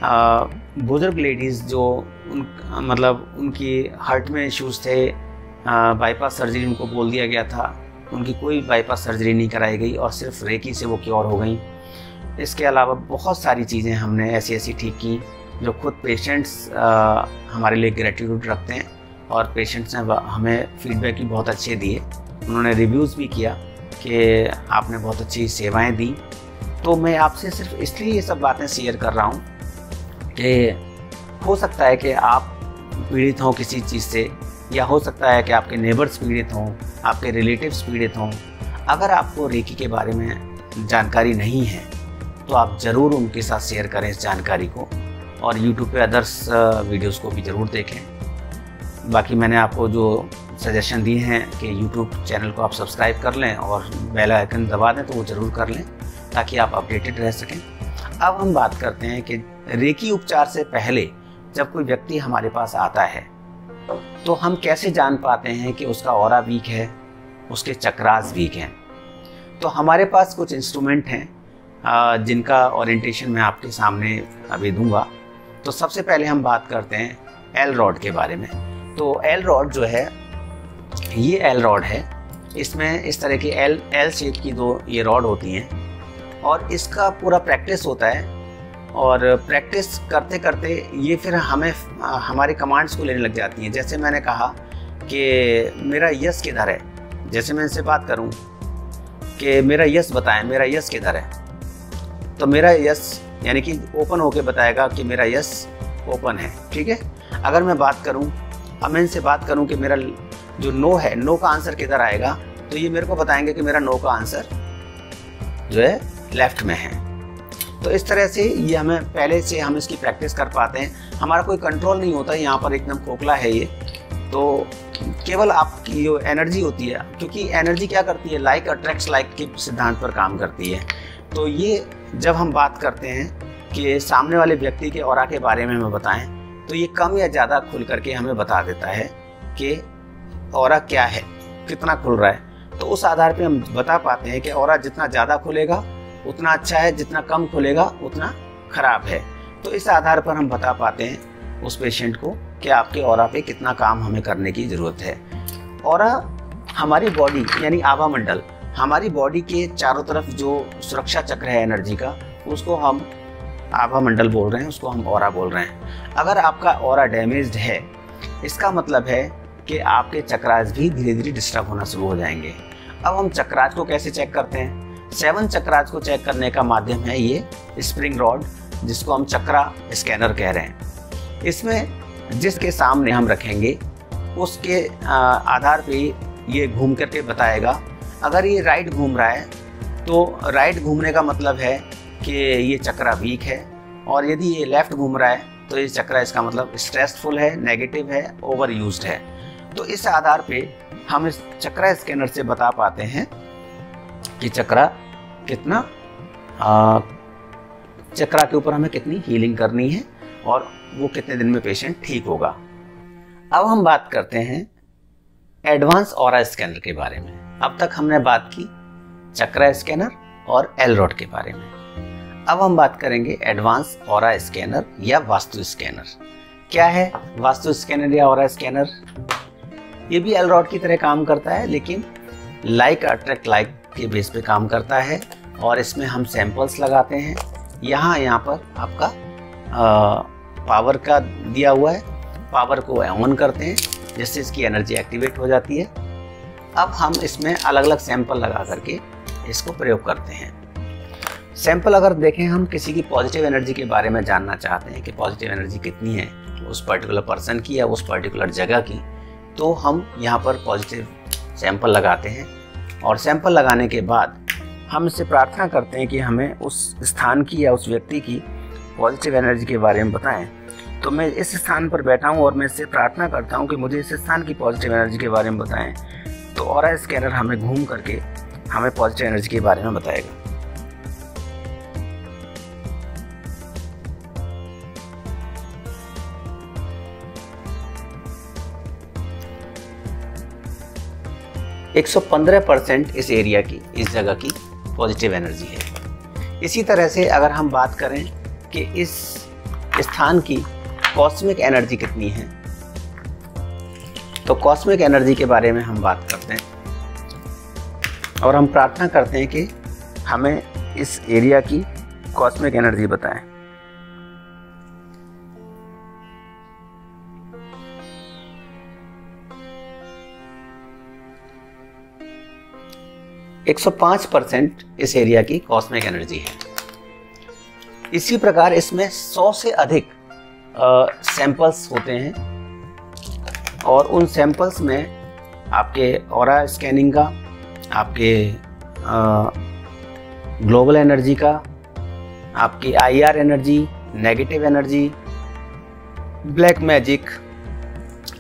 बुज़ुर्ग लेडीज़ जो उन मतलब उनकी हार्ट में इश्यूज़ थे बाईपास सर्जरी उनको बोल दिया गया था, उनकी कोई बाईपास सर्जरी नहीं कराई गई और सिर्फ़ रेकी से वो क्योर हो गई। इसके अलावा बहुत सारी चीज़ें हमने ऐसी ऐसी ठीक की। जो खुद पेशेंट्स हमारे लिए ग्रेटिट्यूड रखते हैं और पेशेंट्स ने हमें फीडबैक भी बहुत अच्छे दिए। उन्होंने रिव्यूज़ भी किया कि आपने बहुत अच्छी सेवाएँ दी। तो मैं आपसे सिर्फ़ इसलिए ये सब बातें शेयर कर रहा हूँ कि हो सकता है कि आप पीड़ित हों किसी चीज़ से, या हो सकता है कि आपके नेबर्स पीड़ित हों, आपके रिलेटिव्स पीड़ित हों। अगर आपको रेकी के बारे में जानकारी नहीं है तो आप ज़रूर उनके साथ शेयर करें इस जानकारी को। और यूट्यूब पे अदर्स वीडियोस को भी ज़रूर देखें। बाकी मैंने आपको जो सजेशन दिए हैं कि यूट्यूब चैनल को आप सब्सक्राइब कर लें और बेल आइकन दबा दें तो वो ज़रूर कर लें, ताकि आप अपडेटेड रह सकें। अब हम बात करते हैं कि रेकी उपचार से पहले जब कोई व्यक्ति हमारे पास आता है तो हम कैसे जान पाते हैं कि उसका और वीक है, उसके चक्रास वीक हैं? तो हमारे पास कुछ इंस्ट्रूमेंट हैं जिनका ओरिएंटेशन मैं आपके सामने अभी दूँगा। तो सबसे पहले हम बात करते हैं एल रॉड के बारे में। तो एल रॉड जो है, ये एल रॉड है। इसमें इस तरह की एल एल शेप की दो ये रॉड होती हैं। और इसका पूरा प्रैक्टिस होता है। और प्रैक्टिस करते करते ये फिर हमें, हमारे कमांड्स को लेने लग जाती हैं। जैसे मैंने कहा कि मेरा यस किधर है? जैसे मैं इनसे बात करूँ कि मेरा यस बताएँ, मेरा यस किधर है? तो मेरा यस यानी कि ओपन होके बताएगा कि मेरा यस ओपन है, ठीक है? अगर मैं बात करूँ, अब मैं इनसे बात करूँ कि मेरा जो नो है, नो का आंसर किधर आएगा तो ये मेरे को बताएँगे कि मेरा नो का आंसर जो है, लेफ़्ट में है। तो इस तरह से ये हमें पहले से हम इसकी प्रैक्टिस कर पाते हैं। हमारा कोई कंट्रोल नहीं होता, यहाँ पर एकदम खोखला है ये। तो केवल आपकी जो एनर्जी होती है, क्योंकि एनर्जी क्या करती है? लाइक अट्रैक्ट्स लाइक के सिद्धांत पर काम करती है। तो ये जब हम बात करते हैं कि सामने वाले व्यक्ति के और के बारे में हमें बताएँ तो ये कम या ज़्यादा खुल करके हमें बता देता है कि और क्या है, कितना खुल रहा है। तो उस आधार पे हम बता पाते हैं कि और जितना ज़्यादा खुलेगा, उतना अच्छा है, जितना कम खुलेगा, उतना खराब है। तो इस आधार पर हम बता पाते हैं उस पेशेंट को कि आपके और पे कितना काम हमें करने की ज़रूरत है। और हमारी बॉडी यानी आभा मंडल हमारी बॉडी के चारों तरफ़ जो सुरक्षा चक्र है एनर्जी का, उसको हम आभा मंडल बोल रहे हैं, उसको हम और बोल रहे हैं। अगर आपका और डैमेज है, इसका मतलब है कि आपके चक्रास भी धीरे धीरे डिस्टर्ब होना शुरू हो जाएँगे। अब हम चक्रास को कैसे चेक करते हैं? सेवन चक्राज को चेक करने का माध्यम है ये स्प्रिंग रॉड जिसको हम चक्रा स्कैनर कह रहे हैं। इसमें जिसके सामने हम रखेंगे, उसके आधार पे ये घूम करके बताएगा अगर ये राइट घूम रहा है तो राइट घूमने का मतलब है कि ये चक्रा वीक है और यदि ये लेफ़्ट घूम रहा है तो ये चक्रा इसका मतलब स्ट्रेसफुल है नेगेटिव है ओवर यूज़ है। तो इस आधार पे हम इस चक्रा स्कैनर से बता पाते हैं कि चक्रा कितना आ, चक्रा के ऊपर हमें कितनी हीलिंग करनी है और वो कितने दिन में पेशेंट ठीक होगा। अब हम बात करते हैं एडवांस और स्कैनर के बारे में। अब तक हमने बात की चक्रा स्कैनर और एल रोड के बारे में। अब हम बात करेंगे एडवांस और स्कैनर या वास्तु स्कैनर। क्या है वास्तु स्कैनर या और स्कैनर? ये भी एल रॉड की तरह काम करता है लेकिन लाइक अट्रैक्ट लाइक के बेस पे काम करता है और इसमें हम सैंपल्स लगाते हैं। यहाँ यहाँ पर आपका आ, पावर का दिया हुआ है। पावर को ऑन करते हैं जिससे इसकी एनर्जी एक्टिवेट हो जाती है। अब हम इसमें अलग अलग सैंपल लगा करके इसको प्रयोग करते हैं। सैंपल अगर देखें, हम किसी की पॉजिटिव एनर्जी के बारे में जानना चाहते हैं कि पॉजिटिव एनर्जी कितनी है, उस पर्टिकुलर पर्सन की या उस पर्टिकुलर जगह की तो हम यहाँ पर पॉजिटिव सैंपल लगाते हैं और सैंपल लगाने के बाद हम इससे प्रार्थना करते हैं कि हमें उस स्थान की या उस व्यक्ति की पॉजिटिव एनर्जी के बारे में बताएँ। तो मैं इस स्थान पर बैठा हूँ और मैं इससे प्रार्थना करता हूँ कि मुझे इस स्थान की पॉजिटिव एनर्जी के बारे में बताएँ। तो और स्कैनर हमें घूम करके हमें पॉजिटिव एनर्जी के बारे में बताएगा। एक सौ पंद्रह परसेंट इस एरिया की, इस जगह की पॉजिटिव एनर्जी है। इसी तरह से अगर हम बात करें कि इस स्थान की कॉस्मिक एनर्जी कितनी है तो कॉस्मिक एनर्जी के बारे में हम बात करते हैं। और हम प्रार्थना करते हैं कि हमें इस एरिया की कॉस्मिक एनर्जी बताएँ। एक सौ पाँच परसेंट इस एरिया की कॉस्मिक एनर्जी है। इसी प्रकार इसमें सौ से अधिक सैंपल्स होते हैं। और उन सैंपल्स में आपके और स्कैनिंग का, आपके ग्लोबल एनर्जी का, आपकी IR energy negative energy black magic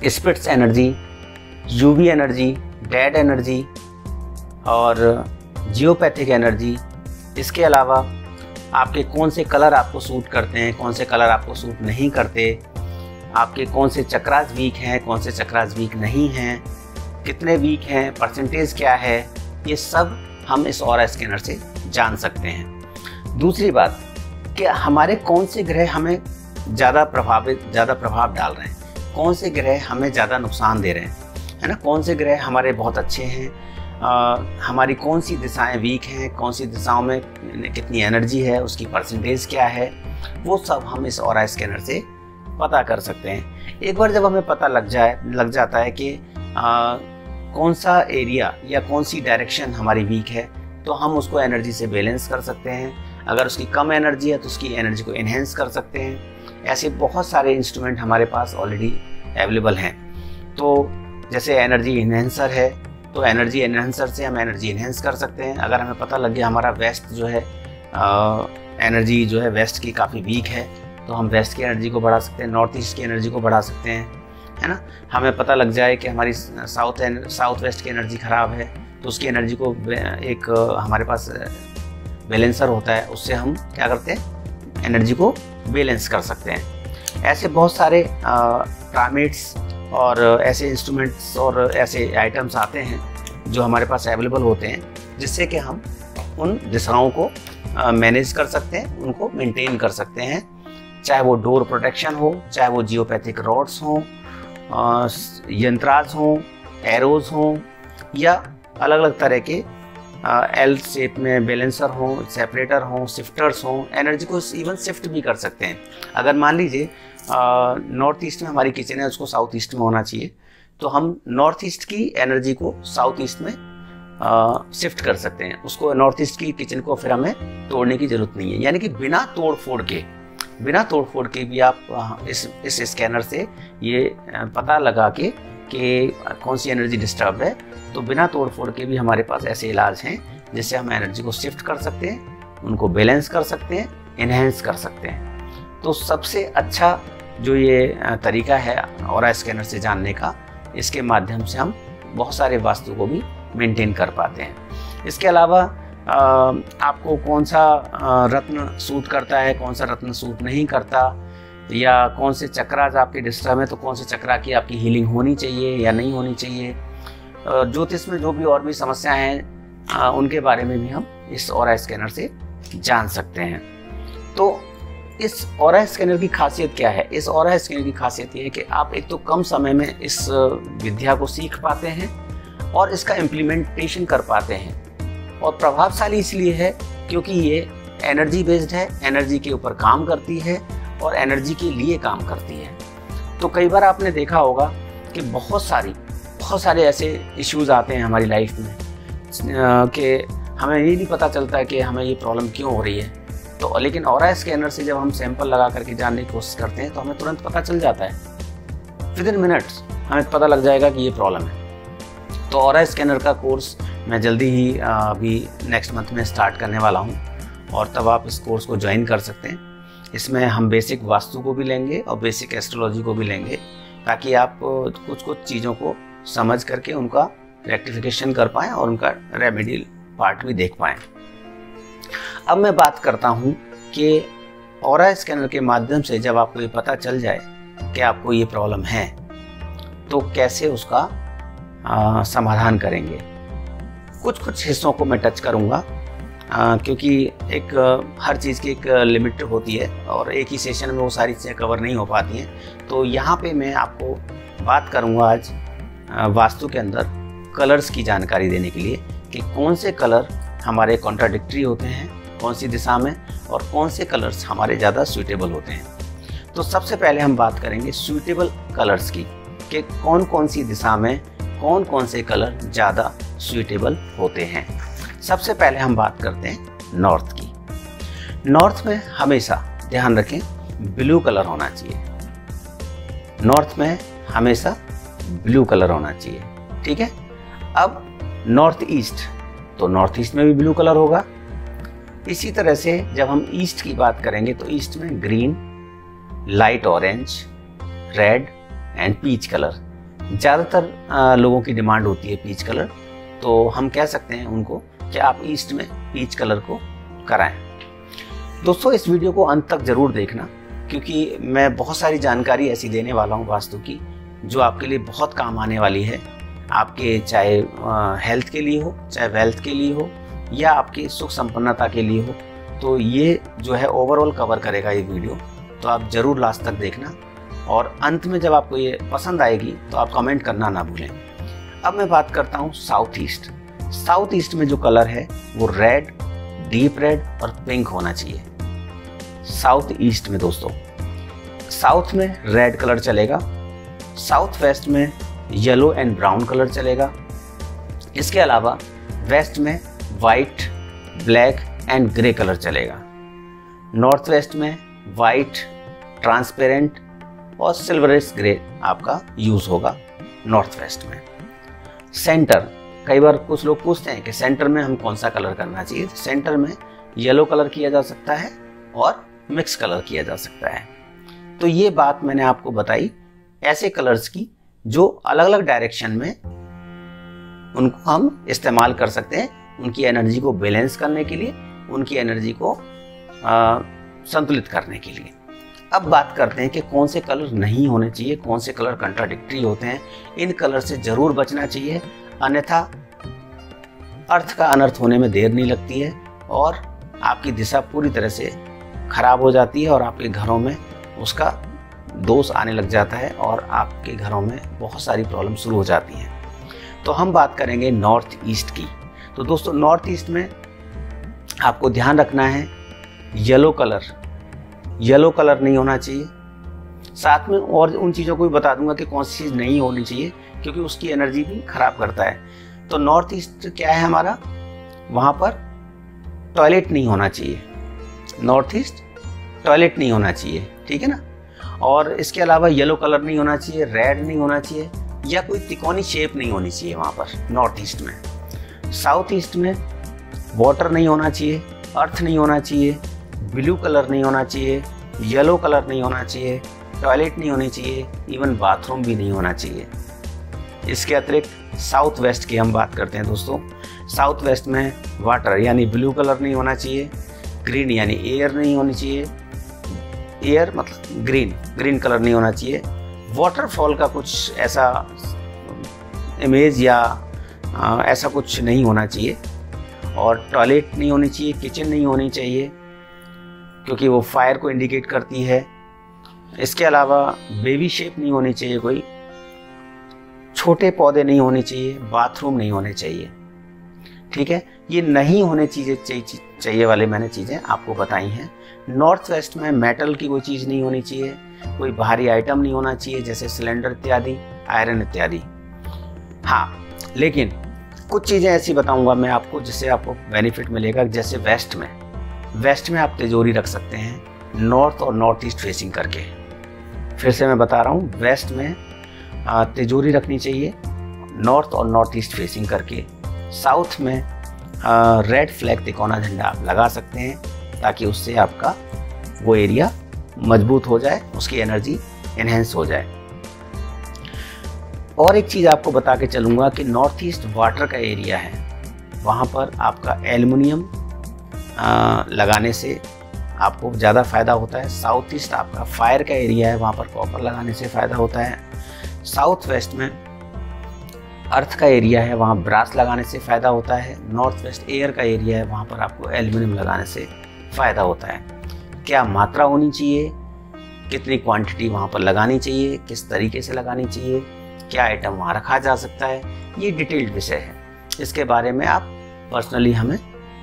spirits energy UV energy dead energy और जियोपैथिक एनर्जी इसके अलावा आपके कौन से कलर आपको सूट करते हैं, कौन से कलर आपको सूट नहीं करते आपके कौन से चक्रास वीक हैं कौन से चक्रास वीक नहीं हैं कितने वीक हैं परसेंटेज क्या है ये सब हम इस और स्कैनर से जान सकते हैं। दूसरी बात कि हमारे कौन से ग्रह हमें ज़्यादा प्रभावित ज़्यादा प्रभाव डाल रहे हैं? कौन से ग्रह हमें ज़्यादा नुकसान दे रहे हैं? है ना? कौन से ग्रह हमारे बहुत अच्छे हैं? आ, हमारी कौन सी दिशाएँ वीक हैं? कौन सी दिशाओं में कितनी एनर्जी है? उसकी परसेंटेज क्या है? वो सब हम इस और स्कैनर से पता कर सकते हैं। एक बार जब हमें पता लग जाए लग जाता है कि आ, कौन सा एरिया या कौन सी डायरेक्शन हमारी वीक है तो हम उसको एनर्जी से बैलेंस कर सकते हैं। अगर उसकी कम एनर्जी है तो उसकी एनर्जी को इन्हेंस कर सकते हैं। ऐसे बहुत सारे इंस्ट्रूमेंट हमारे पास ऑलरेडी अवेलेबल हैं। तो जैसे एनर्जी इन्हेंसर है तो एनर्जी एनहेंसर से हम एनर्जी इन्हेंस कर सकते हैं। अगर हमें पता लग गया हमारा वेस्ट जो है आ, एनर्जी जो है वेस्ट की काफ़ी वीक है तो हम वेस्ट की एनर्जी को बढ़ा सकते हैं, नॉर्थ ईस्ट की एनर्जी को बढ़ा सकते हैं, है ना? हमें पता लग जाए कि हमारी साउथ साउथ वेस्ट की एनर्जी ख़राब है तो उसकी एनर्जी को एक, हमारे पास बैलेंसर होता है, उससे हम क्या करते हैं? एनर्जी को बैलेंस कर सकते हैं। ऐसे बहुत सारे प्राइमेट्स और ऐसे इंस्ट्रूमेंट्स और ऐसे आइटम्स आते हैं, जो हमारे पास अवेलेबल होते हैं, जिससे कि हम उन दिशाओं को मैनेज कर सकते हैं, उनको मेंटेन कर सकते हैं चाहे वो डोर प्रोटेक्शन हो, चाहे वो जियोपैथिक रॉड्स हों यंत्राज हों, एरोज हों, या अलग अलग तरह के एल शेप में बैलेंसर हों सेपरेटर हों शिफ्टर्स हों एनर्जी को इवन शिफ्ट भी कर सकते हैं। अगर मान लीजिए नॉर्थ ईस्ट में हमारी किचन है, उसको साउथ ईस्ट में होना चाहिए तो हम नॉर्थ ईस्ट की एनर्जी को साउथ ईस्ट में शिफ्ट कर सकते हैं। उसको नॉर्थ ईस्ट की किचन को फिर हमें तोड़ने की ज़रूरत नहीं है। यानी कि बिना तोड़ फोड़ के बिना तोड़ फोड़ के भी आप इस इस स्कैनर से ये पता लगा के कि कौन सी एनर्जी डिस्टर्ब है तो बिना तोड़ फोड़ के भी हमारे पास ऐसे इलाज हैं, जिससे हम एनर्जी को शिफ्ट कर सकते हैं, उनको बैलेंस कर सकते हैं इन्हेंस कर सकते हैं। तो सबसे अच्छा जो ये तरीका है और स्कैनर से जानने का, इसके माध्यम से हम बहुत सारे वास्तु को भी मेंटेन कर पाते हैं। इसके अलावा आपको कौन सा रत्न सूट करता है, कौन सा रत्न सूट नहीं करता, या कौन से चक्राज आपके डिस्टर्ब है तो कौन से चक्रा की आपकी हीलिंग होनी चाहिए या नहीं होनी चाहिए? ज्योतिष में जो भी और भी समस्याएँ हैं उनके बारे में भी हम इस और स्कैनर से जान सकते हैं। तो इस और स्कैनर की खासियत क्या है? इस और स्कैनर की खासियत ये है कि आप एक तो कम समय में इस विद्या को सीख पाते हैं और इसका इम्प्लीमेंटेशन कर पाते हैं। और प्रभावशाली इसलिए है क्योंकि ये एनर्जी बेस्ड है एनर्जी के ऊपर काम करती है और एनर्जी के लिए काम करती है। तो कई बार आपने देखा होगा कि बहुत सारी, बहुत सारे ऐसे इश्यूज़ आते हैं हमारी लाइफ में कि हमें ये नहीं पता चलता कि हमें ये प्रॉब्लम क्यों हो रही है। तो लेकिन और स्कैनर से जब हम सैंपल लगा करके जानने की कोशिश करते हैं तो हमें तुरंत पता चल जाता है। विद इन मिनट्स हमें पता लग जाएगा कि ये प्रॉब्लम है। तो और स्कैनर का कोर्स मैं जल्दी ही अभी नेक्स्ट मंथ में स्टार्ट करने वाला हूँ और तब आप इस कोर्स को ज्वाइन कर सकते हैं। इसमें हम बेसिक वास्तु को भी लेंगे और बेसिक एस्ट्रोलॉजी को भी लेंगे ताकि आप कुछ कुछ चीज़ों को समझ करके उनका रेक्टिफिकेशन कर पाएँ और उनका रेमेडियल पार्ट भी देख पाएँ। अब मैं बात करता हूँ कि और स्कैनर के माध्यम से जब आपको ये पता चल जाए कि आपको ये प्रॉब्लम है तो कैसे उसका आ, समाधान करेंगे। कुछ कुछ हिस्सों को मैं टच करूँगा क्योंकि एक हर चीज़ की एक लिमिट होती है और एक ही सेशन में वो सारी चीज़ें कवर नहीं हो पाती हैं। तो यहाँ पे मैं आपको बात करूँगा आज वास्तु के अंदर कलर्स की जानकारी देने के लिए कि कौन से कलर हमारे कॉन्ट्राडिक्ट्री होते हैं कौन सी दिशा में और कौन से कलर्स हमारे ज़्यादा सूटेबल होते हैं। तो सबसे पहले हम बात करेंगे सूटेबल कलर्स की कि कौन कौन सी दिशा में कौन कौन से कलर ज़्यादा सूटेबल होते हैं? सबसे पहले हम बात करते हैं नॉर्थ की। नॉर्थ में हमेशा ध्यान रखें ब्लू कलर होना चाहिए। नॉर्थ में हमेशा ब्लू कलर होना चाहिए, ठीक है? अब नॉर्थ ईस्ट तो नॉर्थ ईस्ट में भी ब्लू कलर होगा। इसी तरह से जब हम ईस्ट की बात करेंगे तो ईस्ट में green light orange red and peach colour ज़्यादातर लोगों की डिमांड होती है पीच कलर तो हम कह सकते हैं उनको कि आप ईस्ट में पीच कलर को कराएँ। दोस्तों, इस वीडियो को अंत तक ज़रूर देखना, क्योंकि मैं बहुत सारी जानकारी ऐसी देने वाला हूँ वास्तु की, जो आपके लिए बहुत काम आने वाली है। आपके चाहे हेल्थ के लिए हो, चाहे वेल्थ के लिए हो, या आपकी सुख संपन्नता के लिए हो तो ये जो है ओवरऑल कवर करेगा ये वीडियो। तो आप ज़रूर लास्ट तक देखना। और अंत में जब आपको ये पसंद आएगी तो आप कमेंट करना ना भूलें। अब मैं बात करता हूँ साउथ ईस्ट साउथ ईस्ट में जो कलर है, वो रेड डीप रेड और पिंक होना चाहिए। साउथ ईस्ट में दोस्तों साउथ में रेड कलर चलेगा। साउथ वेस्ट में येलो एंड ब्राउन कलर चलेगा। इसके अलावा वेस्ट में white black and grey colour चलेगा। नॉर्थ वेस्ट में वाइट ट्रांसपेरेंट और सिल्वरिश ग्रे आपका यूज़ होगा नॉर्थ वेस्ट में। सेंटर कई बार कुछ लोग पूछते हैं कि सेंटर में हम कौन सा कलर करना चाहिए? सेंटर में येलो कलर किया जा सकता है और मिक्स कलर किया जा सकता है। तो ये बात मैंने आपको बताई ऐसे कलर्स की जो अलग अलग डायरेक्शन में उनको हम इस्तेमाल कर सकते हैं उनकी एनर्जी को बैलेंस करने के लिए उनकी एनर्जी को आ, संतुलित करने के लिए। अब बात करते हैं कि कौन से कलर नहीं होने चाहिए, कौन से कलर कंट्राडिक्टरी होते हैं। इन कलर से ज़रूर बचना चाहिए। अन्यथा, अर्थ का अनर्थ होने में देर नहीं लगती है और आपकी दिशा पूरी तरह से खराब हो जाती है और आपके घरों में उसका दोष आने लग जाता है और आपके घरों में बहुत सारी प्रॉब्लम शुरू हो जाती हैं। तो हम बात करेंगे नॉर्थ ईस्ट की। तो दोस्तों नॉर्थ ईस्ट में आपको ध्यान रखना है येलो कलर येलो कलर नहीं होना चाहिए। साथ में और उन चीज़ों को भी बता दूँगा कि कौन सी चीज़ नहीं होनी चाहिए, क्योंकि उसकी एनर्जी भी खराब करता है। तो नॉर्थ ईस्ट क्या है हमारा? वहाँ पर टॉयलेट नहीं होना चाहिए। नॉर्थ ईस्ट टॉयलेट नहीं होना चाहिए, ठीक है ना? और इसके अलावा येलो कलर नहीं होना चाहिए रेड नहीं होना चाहिए, या कोई तिकोनी शेप नहीं होनी चाहिए वहाँ पर नॉर्थ ईस्ट में। साउथ ईस्ट में वाटर नहीं होना चाहिए अर्थ नहीं होना चाहिए ब्लू कलर नहीं होना चाहिए येलो कलर नहीं होना चाहिए टॉयलेट नहीं होनी चाहिए इवन बाथरूम भी नहीं होना चाहिए। इसके अतिरिक्त साउथ वेस्ट की हम बात करते हैं दोस्तों। साउथ वेस्ट में वाटर यानी ब्लू कलर नहीं होना चाहिए ग्रीन यानी एयर नहीं होनी चाहिए। एयर मतलब ग्रीन ग्रीन कलर नहीं होना चाहिए। वाटरफॉल का कुछ ऐसा इमेज या आ, ऐसा कुछ नहीं होना चाहिए। और टॉयलेट नहीं होनी चाहिए किचन नहीं होनी चाहिए। क्योंकि वो फायर को इंडिकेट करती है। इसके अलावा बेबी शेप नहीं होनी चाहिए कोई। छोटे पौधे नहीं होने चाहिए बाथरूम नहीं होने चाहिए। ठीक है? ये नहीं होने चीज़ें चाहिए वाले मैंने चीज़ें आपको बताई हैं। नॉर्थ वेस्ट में मेटल की कोई चीज़ नहीं होनी चाहिए। कोई भारी आइटम नहीं होना चाहिए, जैसे सिलेंडर इत्यादि आयरन इत्यादि। हाँ लेकिन कुछ चीज़ें ऐसी बताऊँगा मैं आपको जिससे आपको बेनिफिट मिलेगा, जैसे वेस्ट में। वेस्ट में आप तिजोरी रख सकते हैं, नॉर्थ और नॉर्थ ईस्ट फेसिंग करके। फिर से मैं बता रहा हूँ, वेस्ट में तिजोरी रखनी चाहिए, नॉर्थ और नॉर्थ ईस्ट फेसिंग करके। साउथ में रेड फ्लैग तिकोना झंडा आप लगा सकते हैं, ताकि उससे आपका वो एरिया मज़बूत हो जाए, उसकी एनर्जी इन्हेंस हो जाए। और एक चीज़ आपको बता के चलूँगा कि नॉर्थ ईस्ट वाटर का एरिया है। वहाँ पर आपका एल्युमिनियम लगाने से आपको ज़्यादा फ़ायदा होता है। साउथ ईस्ट आपका फायर का एरिया है, वहाँ पर कॉपर लगाने से फ़ायदा होता है। साउथ वेस्ट में अर्थ का एरिया है, वहाँ ब्रास लगाने से फ़ायदा होता है। नॉर्थ वेस्ट एयर का एरिया है, वहाँ पर आपको एल्यूमिनियम लगाने से फ़ायदा होता है। क्या मात्रा होनी चाहिए? कितनी क्वांटिटी वहाँ पर लगानी चाहिए? किस तरीके से लगानी चाहिए? क्या आइटम वहाँ रखा जा सकता है? ये डिटेल्ड विषय है। इसके बारे में आप पर्सनली हमें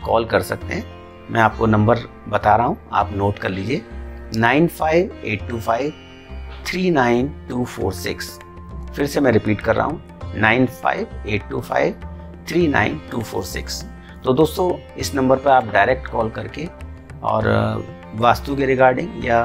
कॉल कर सकते हैं। मैं आपको नंबर बता रहा हूँ, आप नोट कर लीजिए। Nine five eight two five three nine two four six. फिर से मैं रिपीट कर रहा हूँ, nine five eight two five three nine two four six. तो दोस्तों, इस नंबर पर आप डायरेक्ट कॉल करके और वास्तु के रिगार्डिंग या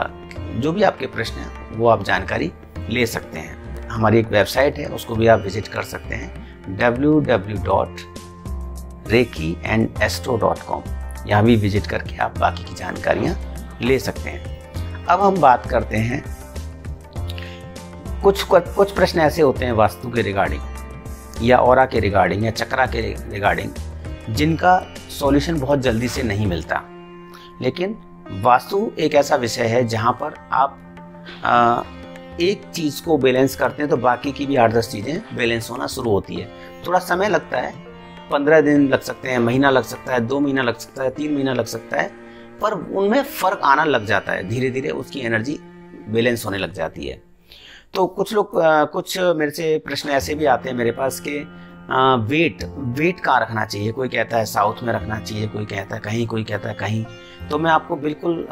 जो भी आपके प्रश्न हैं, वो आप जानकारी ले सकते हैं। हमारी एक वेबसाइट है, उसको भी आप विज़िट कर सकते हैं, W W dot reiki and astro dot com. यहाँ भी विज़िट करके आप बाकी की जानकारियाँ ले सकते हैं। अब हम बात करते हैं कुछ कुछ प्रश्न ऐसे होते हैं वास्तु के रिगार्डिंग या और के रिगार्डिंग या चक्रा के रिगार्डिंग जिनका सॉल्यूशन बहुत जल्दी से नहीं मिलता। लेकिन वास्तु एक ऐसा विषय है जहाँ पर आप आ, एक चीज़ को बैलेंस करते हैं तो बाकी की भी आठ दस चीज़ें बैलेंस होना शुरू होती है। थोड़ा समय लगता है पंद्रह दिन लग सकते हैं, महीना लग सकता है, दो महीना लग सकता है, तीन महीना लग सकता है, पर उनमें फ़र्क आना लग जाता है। धीरे धीरे उसकी एनर्जी बैलेंस होने लग जाती है। तो कुछ लोग कुछ मेरे से प्रश्न ऐसे भी आते हैं मेरे पास के वेट वेट कहाँ रखना चाहिए? कोई कहता है साउथ में रखना चाहिए, कोई कहता है कहीं, कोई कहता है कहीं। तो मैं आपको बिल्कुल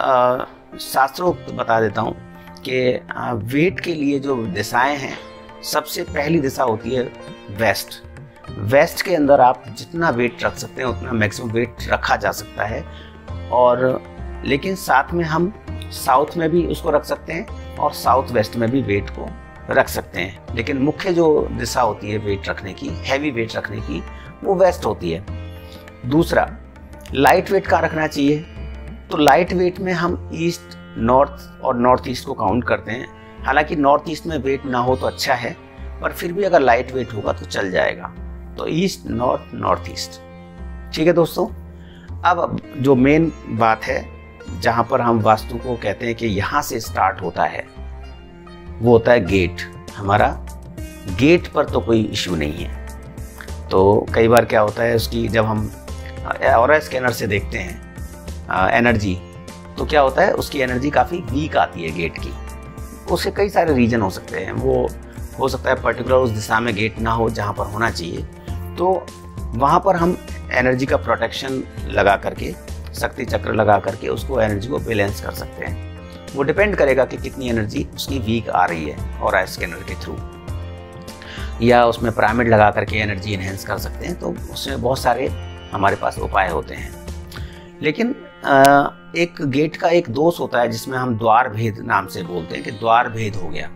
शास्त्रोक्त बता देता हूँ कि वेट के लिए जो दिशाएँ हैं, सबसे पहली दिशा होती है वेस्ट। वेस्ट के अंदर आप जितना वेट रख सकते हैं, उतना मैक्सिमम वेट रखा जा सकता है। और, लेकिन साथ में हम साउथ में भी उसको रख सकते हैं और साउथ वेस्ट में भी वेट को रख सकते हैं। लेकिन मुख्य जो दिशा होती है वेट रखने की हैवी वेट रखने की, वो वेस्ट होती है। दूसरा लाइट वेट का रखना चाहिए। तो लाइट वेट में हम ईस्ट नॉर्थ और नॉर्थ ईस्ट को काउंट करते हैं। हालाँकि नॉर्थ ईस्ट में वेट ना हो तो अच्छा है, पर फिर भी अगर लाइट वेट होगा तो चल जाएगा। तो ईस्ट नॉर्थ नॉर्थ ईस्ट। ठीक है दोस्तों अब जो मेन बात है जहाँ पर हम वास्तु को कहते हैं कि यहाँ से स्टार्ट होता है वो होता है गेट हमारा गेट पर तो कोई इश्यू नहीं है। तो कई बार क्या होता है उसकी जब हम और स्कैनर से देखते हैं आ, एनर्जी तो क्या होता है उसकी एनर्जी काफ़ी वीक आती है गेट की। उसके कई सारे रीजन हो सकते हैं। वो हो सकता है पर्टिकुलर उस दिशा में गेट ना हो जहाँ पर होना चाहिए। तो वहाँ पर हम एनर्जी का प्रोटेक्शन लगा करके, शक्ति चक्र लगा करके उसको एनर्जी को बैलेंस कर सकते हैं। वो डिपेंड करेगा कि कितनी एनर्जी उसकी वीक आ रही है और आई स्कैनर के थ्रू या उसमें पिरामिड लगा करके एनर्जी इन्हेंस कर सकते हैं तो उसमें बहुत सारे हमारे पास उपाय होते हैं। लेकिन एक गेट का एक दोष होता है जिसमें हम द्वार भेद नाम से बोलते हैं कि द्वार भेद हो गया।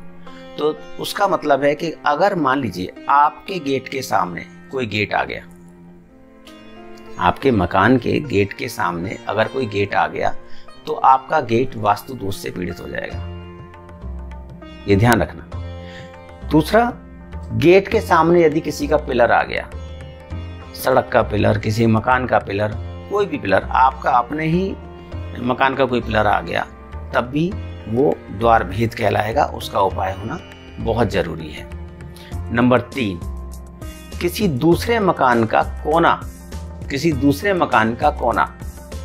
तो उसका मतलब है कि अगर मान लीजिए आपके गेट के सामने कोई गेट आ गया। आपके मकान के गेट के सामने अगर कोई गेट आ गया तो आपका गेट वास्तु दोष से पीड़ित हो जाएगा। ये ध्यान रखना। दूसरा, गेट के सामने यदि किसी का पिलर आ गया, सड़क का पिलर, किसी मकान का पिलर, कोई भी पिलर, आपका अपने ही मकान का कोई पिलर आ गया, तब भी वो द्वार भेद कहलाएगा, उसका उपाय होना बहुत ज़रूरी है। नंबर तीन किसी दूसरे मकान का कोना, किसी दूसरे मकान का कोना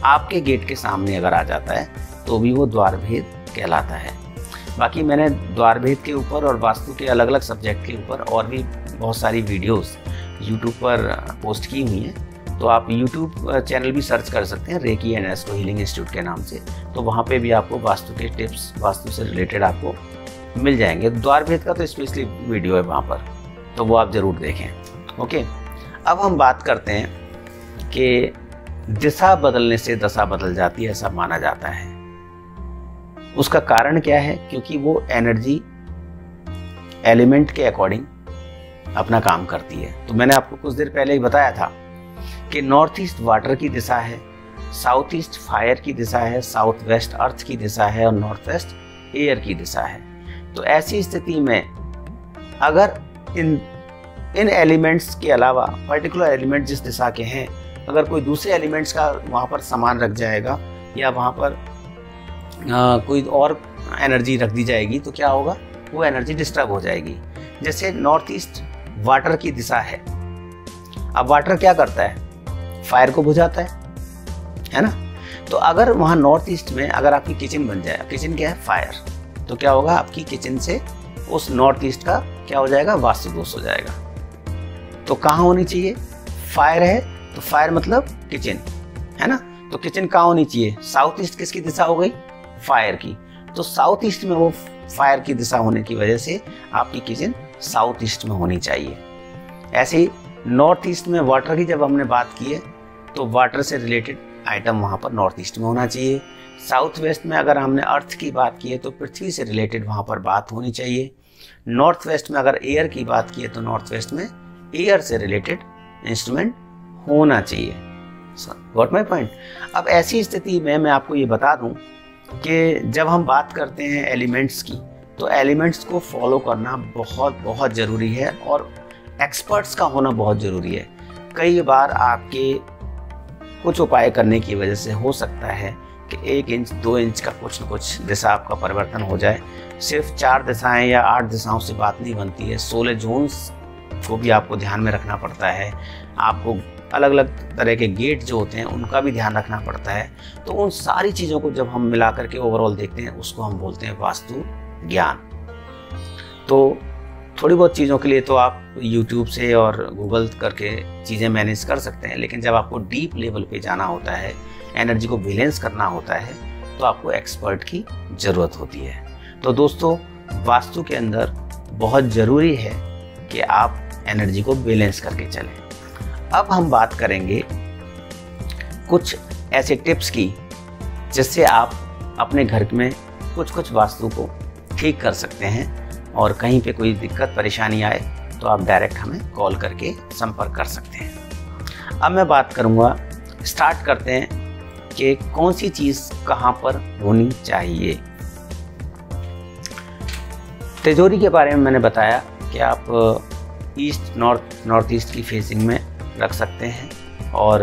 आपके गेट के सामने अगर आ जाता है तो भी वो द्वार भेद कहलाता है। बाकी मैंने द्वार भेद के ऊपर और वास्तु के अलग अलग सब्जेक्ट के ऊपर और भी बहुत सारी वीडियोस यूट्यूब पर पोस्ट की हुई हैं तो आप यूट्यूब चैनल भी सर्च कर सकते हैं, reiki and astro healing institute के नाम से। तो वहाँ पे भी आपको वास्तु के टिप्स, वास्तु से रिलेटेड आपको मिल जाएँगे। द्वार भेद का तो स्पेशली वीडियो है वहाँ पर तो वो आप ज़रूर देखें। ओके अब हम बात करते हैं कि दिशा बदलने से दशा बदल जाती है, ऐसा माना जाता है। उसका कारण क्या है? क्योंकि वो एनर्जी एलिमेंट के अकॉर्डिंग अपना काम करती है। तो मैंने आपको कुछ देर पहले ही बताया था कि नॉर्थ ईस्ट वाटर की दिशा है साउथ ईस्ट फायर की दिशा है साउथ वेस्ट अर्थ की दिशा है और नॉर्थ वेस्ट एयर की दिशा है। तो ऐसी स्थिति में अगर इन इन एलिमेंट्स के अलावा पर्टिकुलर एलिमेंट जिस दिशा के हैं अगर कोई दूसरे एलिमेंट्स का वहाँ पर सामान रख जाएगा या वहाँ पर आ, कोई और एनर्जी रख दी जाएगी तो क्या होगा? वो एनर्जी डिस्टर्ब हो जाएगी। जैसे नॉर्थ ईस्ट वाटर की दिशा है। अब वाटर क्या करता है? फायर को बुझाता है है ना? तो अगर वहाँ नॉर्थ ईस्ट में अगर आपकी किचन बन जाए किचन क्या है? फायर तो क्या होगा? आपकी किचन से उस नॉर्थ ईस्ट का क्या हो जाएगा? वास्तु दोष हो जाएगा। तो कहाँ होनी चाहिए? फायर है तो फायर मतलब किचन है ना? तो किचन कहाँ होनी चाहिए? साउथ ईस्ट किसकी दिशा हो गई? फायर की। तो साउथ ईस्ट में वो फायर की दिशा होने की वजह से आपकी किचन साउथ ईस्ट में होनी चाहिए। ऐसे ही नॉर्थ ईस्ट में वाटर की जब हमने बात की है तो वाटर से रिलेटेड आइटम वहाँ पर नॉर्थ ईस्ट में होना चाहिए। साउथ वेस्ट में अगर हमने अर्थ की बात की है तो पृथ्वी से रिलेटेड वहाँ पर बात होनी चाहिए। नॉर्थ वेस्ट में अगर एयर की बात की है तो नॉर्थ वेस्ट में एयर से रिलेटेड इंस्ट्रूमेंट होना चाहिए। गॉट माई पॉइंट अब ऐसी स्थिति में मैं आपको ये बता दूँ कि जब हम बात करते हैं एलिमेंट्स की तो एलिमेंट्स को फॉलो करना बहुत बहुत ज़रूरी है और एक्सपर्ट्स का होना बहुत ज़रूरी है। कई बार आपके कुछ उपाय करने की वजह से हो सकता है कि एक इंच, दो इंच का कुछ न कुछ दिशा आपका परिवर्तन हो जाए। सिर्फ़ चार दिशाएँ या आठ दिशाओं से बात नहीं बनती है। सोलह जोन्स को भी आपको ध्यान में रखना पड़ता है। आपको अलग अलग तरह के गेट जो होते हैं, उनका भी ध्यान रखना पड़ता है। तो उन सारी चीज़ों को जब हम मिला करके ओवरऑल देखते हैं, उसको हम बोलते हैं वास्तु ज्ञान। तो थोड़ी बहुत चीज़ों के लिए तो आप YouTube से और गूगल करके चीज़ें मैनेज कर सकते हैं, लेकिन जब आपको डीप लेवल पे जाना होता है एनर्जी को बैलेंस करना होता है तो आपको एक्सपर्ट की ज़रूरत होती है। तो दोस्तों, वास्तु के अंदर बहुत ज़रूरी है कि आप एनर्जी को बैलेंस करके चलें। अब हम बात करेंगे कुछ ऐसे टिप्स की, जिससे आप अपने घर में कुछ कुछ वास्तु को ठीक कर सकते हैं और कहीं पे कोई दिक्कत, परेशानी आए तो आप डायरेक्ट हमें कॉल करके संपर्क कर सकते हैं। अब मैं बात करूँगा, स्टार्ट करते हैं कि कौन सी चीज़ कहाँ पर होनी चाहिए। तिजोरी के बारे में मैंने बताया कि आप ईस्ट, नॉर्थ नॉर्थ ईस्ट की फेसिंग में रख सकते हैं। और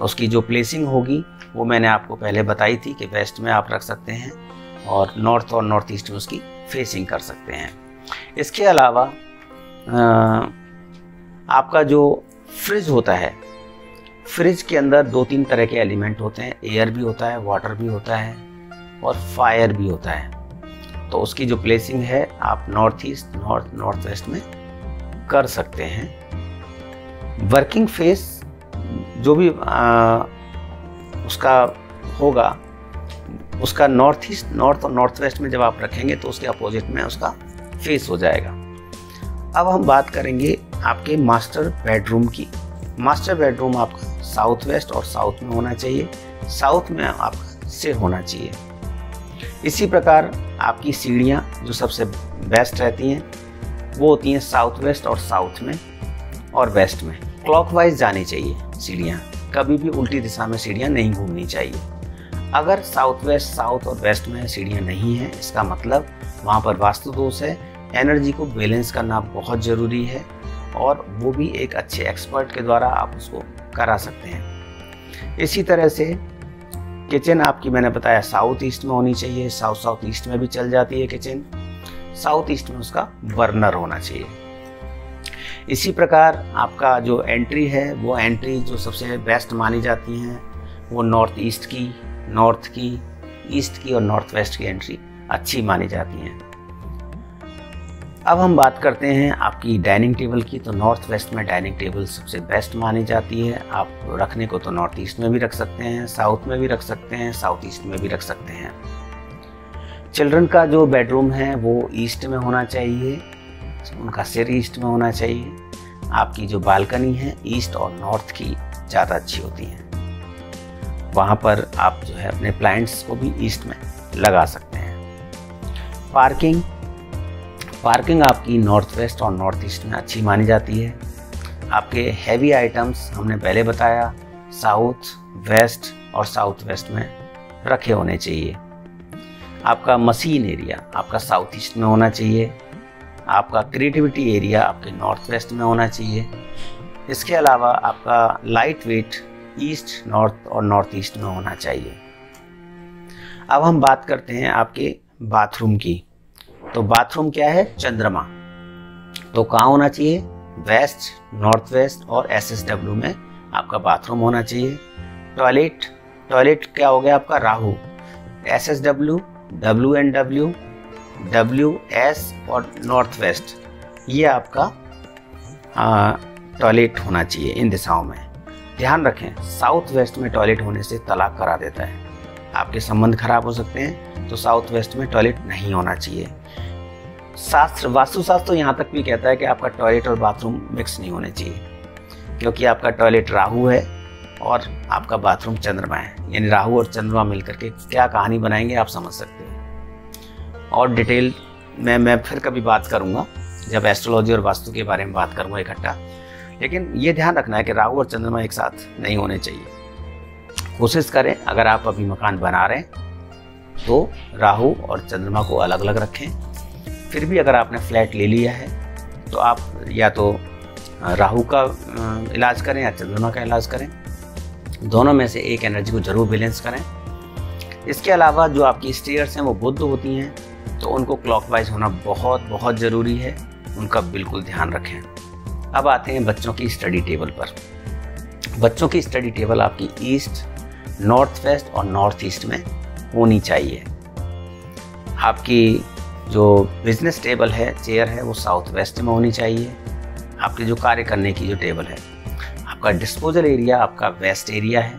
उसकी जो प्लेसिंग होगी, वो मैंने आपको पहले बताई थी कि वेस्ट में आप रख सकते हैं और नॉर्थ और नॉर्थ ईस्ट में उसकी फेसिंग कर सकते हैं। इसके अलावा आपका जो फ्रिज होता है फ्रिज के अंदर दो तीन तरह के एलिमेंट होते हैं। एयर भी होता है वाटर भी होता है और फायर भी होता है। तो उसकी जो प्लेसिंग है, आप north east north north west में कर सकते हैं। वर्किंग फेस जो भी आ, उसका होगा उसका नॉर्थ ईस्ट नॉर्थ और नॉर्थ वेस्ट में जब आप रखेंगे तो उसके अपोजिट में उसका फेस हो जाएगा। अब हम बात करेंगे आपके मास्टर बेडरूम की। मास्टर बेडरूम आपका साउथ वेस्ट और साउथ में होना चाहिए साउथ में आपका से होना चाहिए। इसी प्रकार आपकी सीढ़ियाँ जो सबसे बेस्ट रहती हैं वो होती हैं साउथ वेस्ट और साउथ में और वेस्ट में। क्लॉकवाइज जानी चाहिए सीढ़ियाँ। कभी भी उल्टी दिशा में सीढ़ियाँ नहीं घूमनी चाहिए। अगर साउथ वेस्ट साउथ और वेस्ट में सीढ़ियाँ नहीं हैं, इसका मतलब वहाँ पर वास्तु दोष है। एनर्जी को बैलेंस करना बहुत ज़रूरी है और वो भी एक अच्छे एक्सपर्ट के द्वारा आप उसको करा सकते हैं। इसी तरह से किचन आपकी मैंने बताया साउथ ईस्ट में होनी चाहिए साउथ साउथ ईस्ट में भी चल जाती है किचन साउथ ईस्ट में उसका बर्नर होना चाहिए। इसी प्रकार आपका जो एंट्री है, वो एंट्री जो सबसे बेस्ट मानी जाती हैं, वो नॉर्थ ईस्ट की, नॉर्थ की, ईस्ट की और नॉर्थ वेस्ट की एंट्री अच्छी मानी जाती हैं। अब हम बात करते हैं आपकी डाइनिंग टेबल की तो नॉर्थ वेस्ट में डाइनिंग टेबल सबसे बेस्ट मानी जाती है। आप रखने को तो नॉर्थ ईस्ट में भी रख सकते हैं, साउथ में भी रख सकते हैं, साउथ ईस्ट में भी रख सकते हैं। चिल्ड्रन का जो बेडरूम है वो ईस्ट में होना चाहिए, उनका सिर ईस्ट में होना चाहिए। आपकी जो बालकनी है, ईस्ट और नॉर्थ की ज़्यादा अच्छी होती है। वहाँ पर आप जो है अपने प्लांट्स को भी ईस्ट में लगा सकते हैं। पार्किंग पार्किंग आपकी नॉर्थ वेस्ट और नॉर्थ ईस्ट में अच्छी मानी जाती है। आपके हैवी आइटम्स हमने पहले बताया, साउथ वेस्ट और साउथ वेस्ट में रखे होने चाहिए। आपका मशीन एरिया आपका साउथ ईस्ट में होना चाहिए। आपका क्रिएटिविटी एरिया आपके नॉर्थ वेस्ट में होना चाहिए। इसके अलावा आपका लाइट वेट ईस्ट, नॉर्थ और नॉर्थ ईस्ट में होना चाहिए। अब हम बात करते हैं आपके बाथरूम की। तो बाथरूम क्या है? चंद्रमा। तो कहाँ होना चाहिए? वेस्ट, नॉर्थ वेस्ट और एस एस डब्ल्यू में आपका बाथरूम होना चाहिए। टॉयलेट टॉयलेट क्या हो गया आपका? Rahu. S S W W N W W S और नॉर्थ वेस्ट ये आपका टॉयलेट होना चाहिए इन दिशाओं में। ध्यान रखें साउथ वेस्ट में टॉयलेट होने से तलाक करा देता है। आपके संबंध खराब हो सकते हैं तो साउथ वेस्ट में टॉयलेट नहीं होना चाहिए। शास्त्र, वास्तुशास्त्र तो यहाँ तक भी कहता है कि आपका टॉयलेट और बाथरूम मिक्स नहीं होने चाहिए, क्योंकि आपका टॉयलेट राहु है और आपका बाथरूम चंद्रमा है। यानी राहु और चंद्रमा मिलकर के क्या कहानी बनाएँगे आप समझ सकते हो। और डिटेल में, मैं फिर कभी बात करूँगा, जब एस्ट्रोलॉजी और वास्तु के बारे में बात करूँगा इकट्ठा। लेकिन ये ध्यान रखना है कि राहु और चंद्रमा एक साथ नहीं होने चाहिए। कोशिश करें, अगर आप अभी मकान बना रहे हैं तो राहु और चंद्रमा को अलग अलग रखें। फिर भी अगर आपने फ्लैट ले लिया है तो आप या तो राहु का इलाज करें या चंद्रमा का इलाज करें। दोनों में से एक एनर्जी को ज़रूर बैलेंस करें। इसके अलावा जो आपकी स्टेयर्स हैं, वो बुद्ध होती हैं तो उनको क्लॉकवाइज होना बहुत बहुत ज़रूरी है। उनका बिल्कुल ध्यान रखें। अब आते हैं बच्चों की स्टडी टेबल पर। बच्चों की स्टडी टेबल आपकी ईस्ट नॉर्थ वेस्ट और नॉर्थ ईस्ट में होनी चाहिए। आपकी जो बिज़नेस टेबल है चेयर है, वो साउथ वेस्ट में होनी चाहिए। आपकी जो कार्य करने की जो टेबल है आपका डिस्पोजल एरिया आपका वेस्ट एरिया है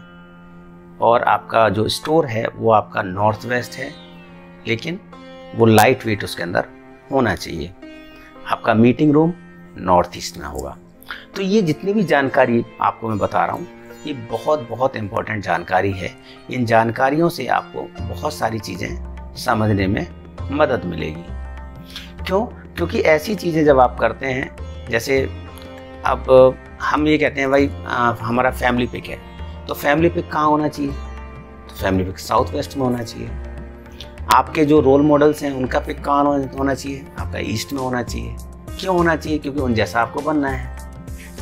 और आपका जो स्टोर है, वो आपका नॉर्थ वेस्ट है। लेकिन वो लाइट वेट उसके अंदर होना चाहिए। आपका मीटिंग रूम नॉर्थ ईस्ट में होगा। तो ये जितनी भी जानकारी आपको मैं बता रहा हूँ, ये बहुत बहुत इम्पोर्टेंट जानकारी है। इन जानकारियों से आपको बहुत सारी चीज़ें समझने में मदद मिलेगी। क्यों? क्योंकि ऐसी चीज़ें जब आप करते हैं, जैसे अब हम ये कहते हैं भाई आ, हमारा फैमिली पिक है। तो फैमिली पिक कहाँ होना चाहिए? तो फैमिली पिक साउथ वेस्ट में होना चाहिए। आपके जो रोल मॉडल्स हैं उनका पिक कहाँ होना चाहिए? आपका ईस्ट में होना चाहिए। क्यों होना चाहिए? क्योंकि उन जैसा आपको बनना है।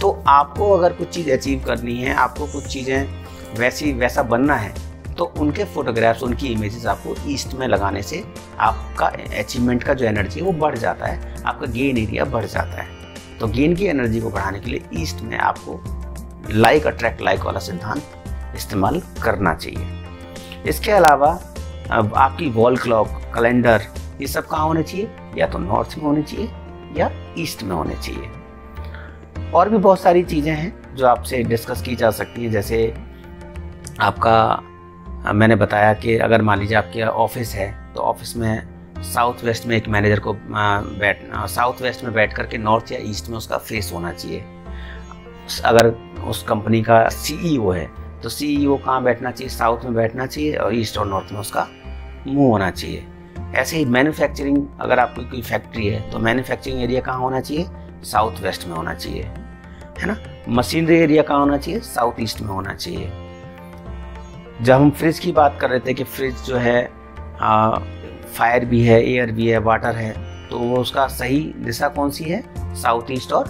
तो आपको अगर कुछ चीज़ अचीव करनी है आपको कुछ चीज़ें वैसी वैसा बनना है तो उनके फोटोग्राफ्स उनकी इमेजेस आपको ईस्ट में लगाने से आपका अचीवमेंट का जो एनर्जी है वो बढ़ जाता है। आपका गेन एरिया बढ़ जाता है। तो गेन की एनर्जी को बढ़ाने के लिए ईस्ट में आपको लाइक अट्रैक्ट लाइक वाला सिद्धांत इस्तेमाल करना चाहिए। इसके अलावा, अब आपकी वॉल क्लॉक कैलेंडर ये सब कहाँ होने चाहिए? या तो नॉर्थ में होने चाहिए, या ईस्ट में होने चाहिए। और भी बहुत सारी चीज़ें हैं जो आपसे डिस्कस की जा सकती हैं। जैसे आपका, मैंने बताया कि अगर मान लीजिए आपके ऑफ़िस है तो ऑफ़िस में साउथ वेस्ट में एक मैनेजर को बैठ साउथ वेस्ट में बैठ करके नॉर्थ या ईस्ट में उसका फेस होना चाहिए। अगर उस कंपनी का सीईओ है तो सीईओ कहाँ बैठना चाहिए? साउथ में बैठना चाहिए और ईस्ट और नॉर्थ में उसका मूव होना चाहिए। ऐसे ही मैन्युफैक्चरिंग अगर आपकी कोई फैक्ट्री है तो मैन्युफैक्चरिंग एरिया कहाँ होना चाहिए? साउथ वेस्ट में होना चाहिए। है ना? मशीनरी एरिया कहाँ होना चाहिए? साउथ ईस्ट में होना चाहिए। जब हम फ्रिज की बात कर रहे थे कि फ्रिज जो है आ, फायर भी है एयर भी है वाटर है तो वो उसका सही दिशा कौन सी है? साउथ ईस्ट और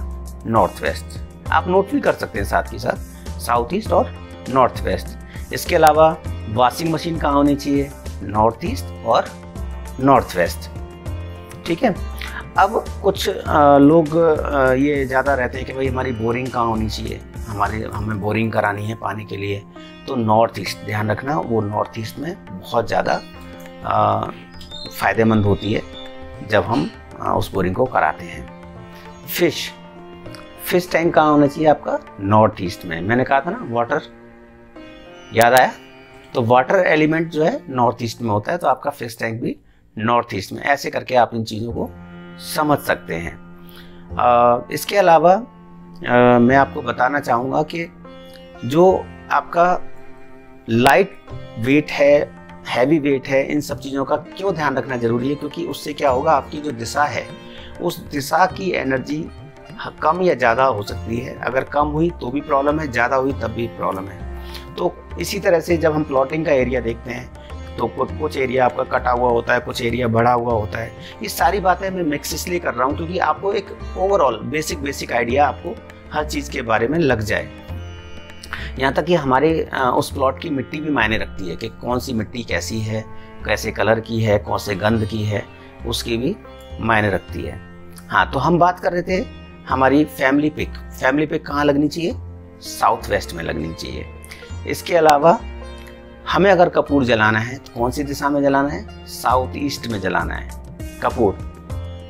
नॉर्थ वेस्ट आप नोट भी कर सकते हैं साथ के साथ। साउथ ईस्ट और नॉर्थ वेस्ट इसके अलावा वॉशिंग मशीन कहाँ होनी चाहिए? नॉर्थ ईस्ट और नॉर्थ वेस्ट ठीक है? अब कुछ आ, लोग आ, ये ज़्यादा रहते हैं कि भाई हमारी बोरिंग कहाँ होनी चाहिए? हमारी हमें बोरिंग करानी है पानी के लिए। तो नॉर्थ ईस्ट ध्यान रखना वो नॉर्थ ईस्ट में बहुत ज़्यादा फ़ायदेमंद होती है जब हम उस बोरिंग को कराते हैं। फ़िश। फ़िश टैंक कहाँ होना चाहिए आपका? नॉर्थ ईस्ट में। मैंने कहा था ना वाटर। याद आया? तो वाटर एलिमेंट जो है नॉर्थ ईस्ट में होता है तो आपका फ़िश टैंक भी नॉर्थ ईस्ट में। ऐसे करके आप इन चीज़ों को समझ सकते हैं। आ, इसके अलावा आ, मैं आपको बताना चाहूँगा कि जो आपका लाइट वेट है हैवी वेट है, इन सब चीज़ों का क्यों ध्यान रखना ज़रूरी है? क्योंकि उससे क्या होगा, आपकी जो दिशा है, उस दिशा की एनर्जी कम या ज़्यादा हो सकती है। अगर कम हुई तो भी प्रॉब्लम है, ज़्यादा हुई तब भी प्रॉब्लम है। तो इसी तरह से जब हम प्लॉटिंग का एरिया देखते हैं तो कुछ एरिया आपका कटा हुआ होता है, कुछ एरिया बढ़ा हुआ होता है। ये सारी बातें मैं मिक्स इसलिए कर रहा हूँ क्योंकि आपको एक ओवरऑल बेसिक बेसिक आइडिया आपको हर चीज़ के बारे में लग जाए। यहाँ तक कि हमारे उस प्लॉट की मिट्टी भी मायने रखती है कि कौन सी मिट्टी कैसी है, कैसे कलर की है कौन से गंध की है, उसकी भी मायने रखती है। हाँ तो हम बात कर रहे थे हमारी फैमिली पिक फैमिली पिक कहाँ लगनी चाहिए? साउथ वेस्ट में लगनी चाहिए। इसके अलावा हमें अगर कपूर जलाना है तो कौन सी दिशा में जलाना है? साउथ ईस्ट में जलाना है। कपूर।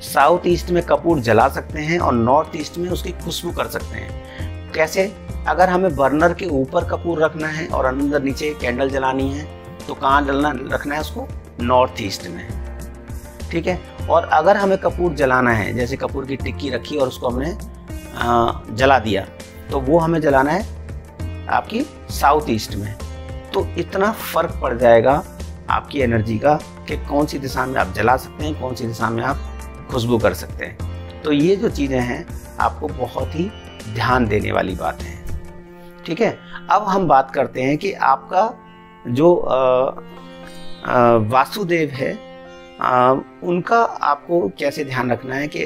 साउथ ईस्ट में कपूर जला सकते हैं और नॉर्थ ईस्ट में उसकी खुशबू कर सकते हैं। कैसे? अगर हमें बर्नर के ऊपर कपूर रखना है और अंदर नीचे कैंडल जलानी है तो कहाँ जलना, रखना है उसको? नॉर्थ ईस्ट में। ठीक है? और अगर हमें कपूर जलाना है, जैसे कपूर की टिक्की रखी और उसको हमने जला दिया तो वो हमें जलाना है आपकी साउथ ईस्ट में। तो इतना फ़र्क पड़ जाएगा आपकी एनर्जी का कि कौन सी दिशा में आप जला सकते हैं, कौन सी दिशा में आप खुशबू कर सकते हैं। तो ये जो चीज़ें हैं, आपको बहुत ही ध्यान देने वाली बात है। ठीक है? अब हम बात करते हैं कि आपका जो वासुदेव है आ, उनका आपको कैसे ध्यान रखना है कि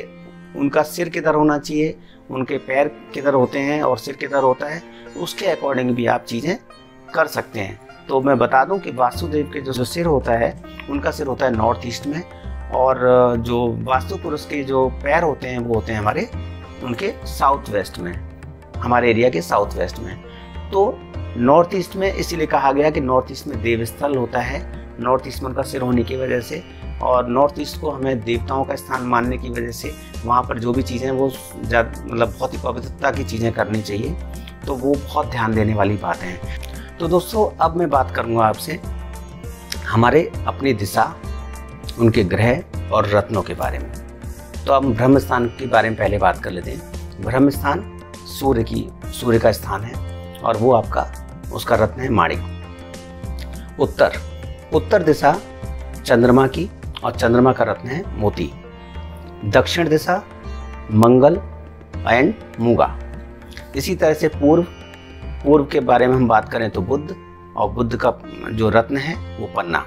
उनका सिर किधर होना चाहिए उनके पैर किधर होते हैं और सिर किधर होता है उसके अकॉर्डिंग भी आप चीज़ें कर सकते हैं। तो मैं बता दूँ कि वासुदेव के जो सिर होता है उनका सिर होता है नॉर्थ ईस्ट में और जो वास्तु पुरुष के जो पैर होते हैं वो होते हैं हमारे उनके साउथ वेस्ट में हमारे एरिया के साउथ वेस्ट में। तो नॉर्थ ईस्ट में इसीलिए कहा गया कि नॉर्थ ईस्ट में देवस्थल होता है। नॉर्थ ईस्ट में उनका सिर होने की वजह से और नॉर्थ ईस्ट को हमें देवताओं का स्थान मानने की वजह से वहाँ पर जो भी चीज़ें वो मतलब बहुत ही पवित्रता की चीज़ें करनी चाहिए। तो वो बहुत ध्यान देने वाली बात है। तो दोस्तों, अब मैं बात करूँगा आपसे हमारे अपनी दिशा, उनके ग्रह और रत्नों के बारे में। तो अब ब्रह्म स्थान के बारे में पहले बात कर लेते हैं। ब्रह्म स्थान सूर्य की, सूर्य का स्थान है। और वो आपका, उसका रत्न है माणिक। उत्तर। उत्तर दिशा चंद्रमा की और चंद्रमा का रत्न है मोती। दक्षिण दिशा मंगल एंड मूगा। इसी तरह से पूर्व पूर्व के बारे में हम बात करें तो बुद्ध और बुद्ध का जो रत्न है वो पन्ना।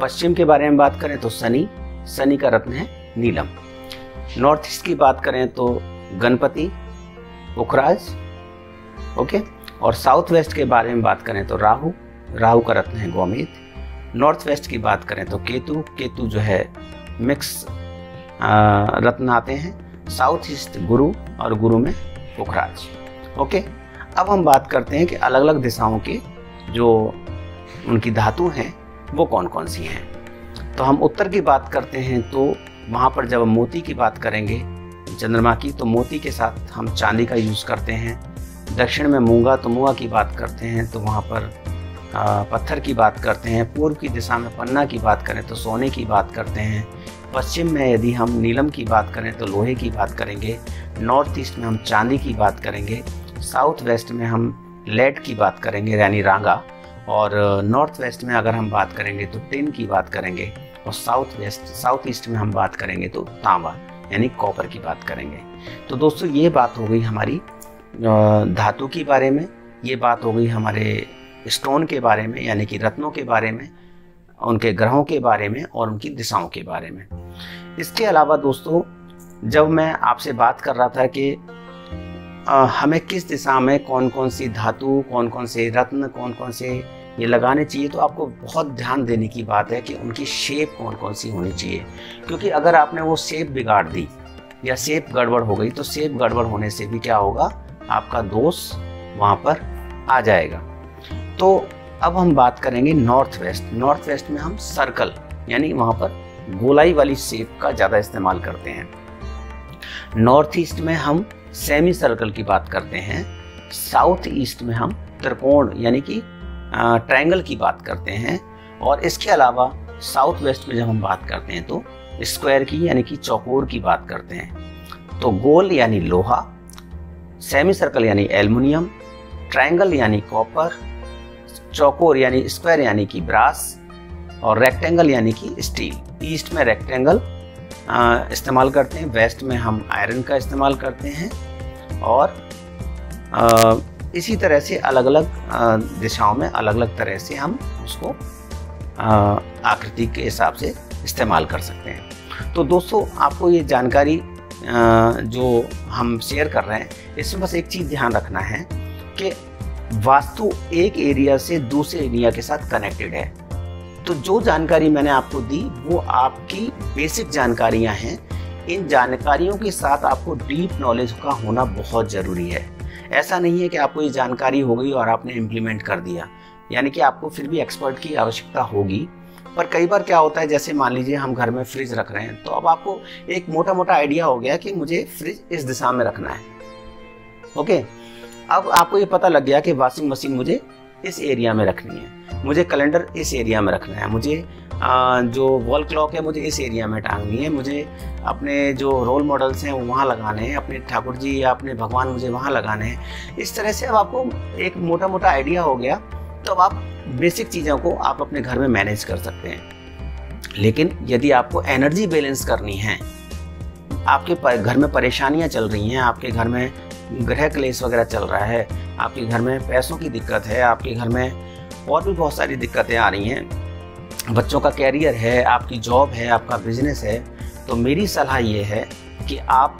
पश्चिम के बारे में बात करें तो शनि। शनि का रत्न है नीलम। नॉर्थ ईस्ट की बात करें तो गणपति पुखराज ओके? और साउथ वेस्ट के बारे में बात करें तो राहु राहु का रत्न है गोमित। नॉर्थ वेस्ट की बात करें तो केतु केतु जो है मिक्स रत्न आते हैं। साउथ ईस्ट गुरु और गुरु में पुखराज। ओके, अब हम बात करते हैं कि अलग अलग दिशाओं के जो उनकी धातु हैं, वो कौन कौन सी हैं? तो हम उत्तर की बात करते हैं तो वहाँ पर जब हम मोती की बात करेंगे, चंद्रमा की तो मोती के साथ हम चांदी का यूज़ करते हैं। दक्षिण में मूँगा तो की बात करते हैं तो वहाँ पर पत्थर की बात करते हैं पूर्व की दिशा में पन्ना की बात करें तो सोने की बात करते हैं पश्चिम में यदि हम नीलम की बात करें तो लोहे की बात करेंगे नॉर्थ ईस्ट में हम चांदी की बात करेंगे साउथ वेस्ट में हम लेड की बात करेंगे यानी रांगा और नॉर्थ वेस्ट में अगर हम बात करेंगे तो टिन की बात करेंगे और साउथ वेस्ट साउथ ईस्ट में हम बात करेंगे तो तांबा यानी कॉपर की बात करेंगे तो दोस्तों ये बात हो गई हमारी धातु के बारे में ये बात हो गई हमारे स्टोन के बारे में, यानी कि रत्नों के बारे में, उनके ग्रहों के बारे में और उनकी दिशाओं के बारे में। इसके अलावा दोस्तों, जब मैं आपसे बात कर रहा था कि हमें किस दिशा में कौन कौन सी धातु कौन कौन से रत्न कौन कौन से ये लगाने चाहिए तो आपको बहुत ध्यान देने की बात है कि उनकी शेप कौन कौन सी होनी चाहिए। क्योंकि अगर आपने वो शेप बिगाड़ दी या शेप गड़बड़ हो गई तो शेप गड़बड़ होने से भी क्या होगा आपका दोष वहाँ पर आ जाएगा। तो अब हम बात करेंगे नॉर्थ वेस्ट नॉर्थ वेस्ट में हम सर्कल, यानी वहाँ पर गोलाई वाली शेप का ज़्यादा इस्तेमाल करते हैं। नॉर्थ ईस्ट में हम सेमी सर्कल की बात करते हैं। साउथ ईस्ट में हम त्रिकोण, यानी कि ट्रायंगल की बात करते हैं। और इसके अलावा साउथ वेस्ट में जब हम बात करते हैं तो स्क्वायर की, यानी कि चौकोर की बात करते हैं। तो गोल, यानी लोहा सेमी सर्कल यानी एल्युमिनियम ट्रायंगल यानी कॉपर चौकोर यानी स्क्वायर यानी कि ब्रास और रेक्टेंगल यानी कि स्टील। ईस्ट में रेक्टेंगल इस्तेमाल करते हैं वेस्ट में हम आयरन का इस्तेमाल करते हैं और आ, इसी तरह से अलग अलग दिशाओं में अलग अलग तरह से हम उसको आकृति के हिसाब से इस्तेमाल कर सकते हैं। तो दोस्तों आपको ये जानकारी जो हम शेयर कर रहे हैं, इसमें बस एक चीज़ ध्यान रखना है कि वास्तु एक एरिया से दूसरे एरिया के साथ कनेक्टेड है। तो जो जानकारी मैंने आपको दी, वो आपकी बेसिक जानकारियाँ हैं। इन जानकारियों के साथ आपको डीप नॉलेज का होना बहुत ज़रूरी है। ऐसा नहीं है कि आपको ये जानकारी हो गई और आपने इम्प्लीमेंट कर दिया। यानी कि आपको फिर भी एक्सपर्ट की आवश्यकता होगी। पर कई बार क्या होता है, जैसे मान लीजिए हम घर में फ्रिज रख रहे हैं तो अब आपको एक मोटा मोटा आइडिया हो गया कि मुझे फ्रिज इस दिशा में रखना है। ओके अब आपको ये पता लग गया कि वॉशिंग मशीन मुझे इस एरिया में रखनी है। मुझे कैलेंडर इस एरिया में रखना है। मुझे जो वॉल क्लॉक है, मुझे इस एरिया में टांगनी है। मुझे अपने जो रोल मॉडल्स हैं, वो वहाँ लगाने हैं। अपने ठाकुर जी या अपने भगवान मुझे वहाँ लगाने हैं। इस तरह से अब आपको एक मोटा मोटा आइडिया हो गया तो आप बेसिक चीज़ों को आप अपने घर में मैनेज कर सकते हैं। लेकिन यदि आपको एनर्जी बैलेंस करनी है, आपके घर में परेशानियाँ चल रही हैं, आपके घर में ग्रह क्लेश वगैरह चल रहा है, आपके घर में पैसों की दिक्कत है, आपके घर में और भी बहुत सारी दिक्कतें आ रही हैं, बच्चों का कैरियर है, आपकी जॉब है, आपका बिज़नेस है तो मेरी सलाह ये है कि आप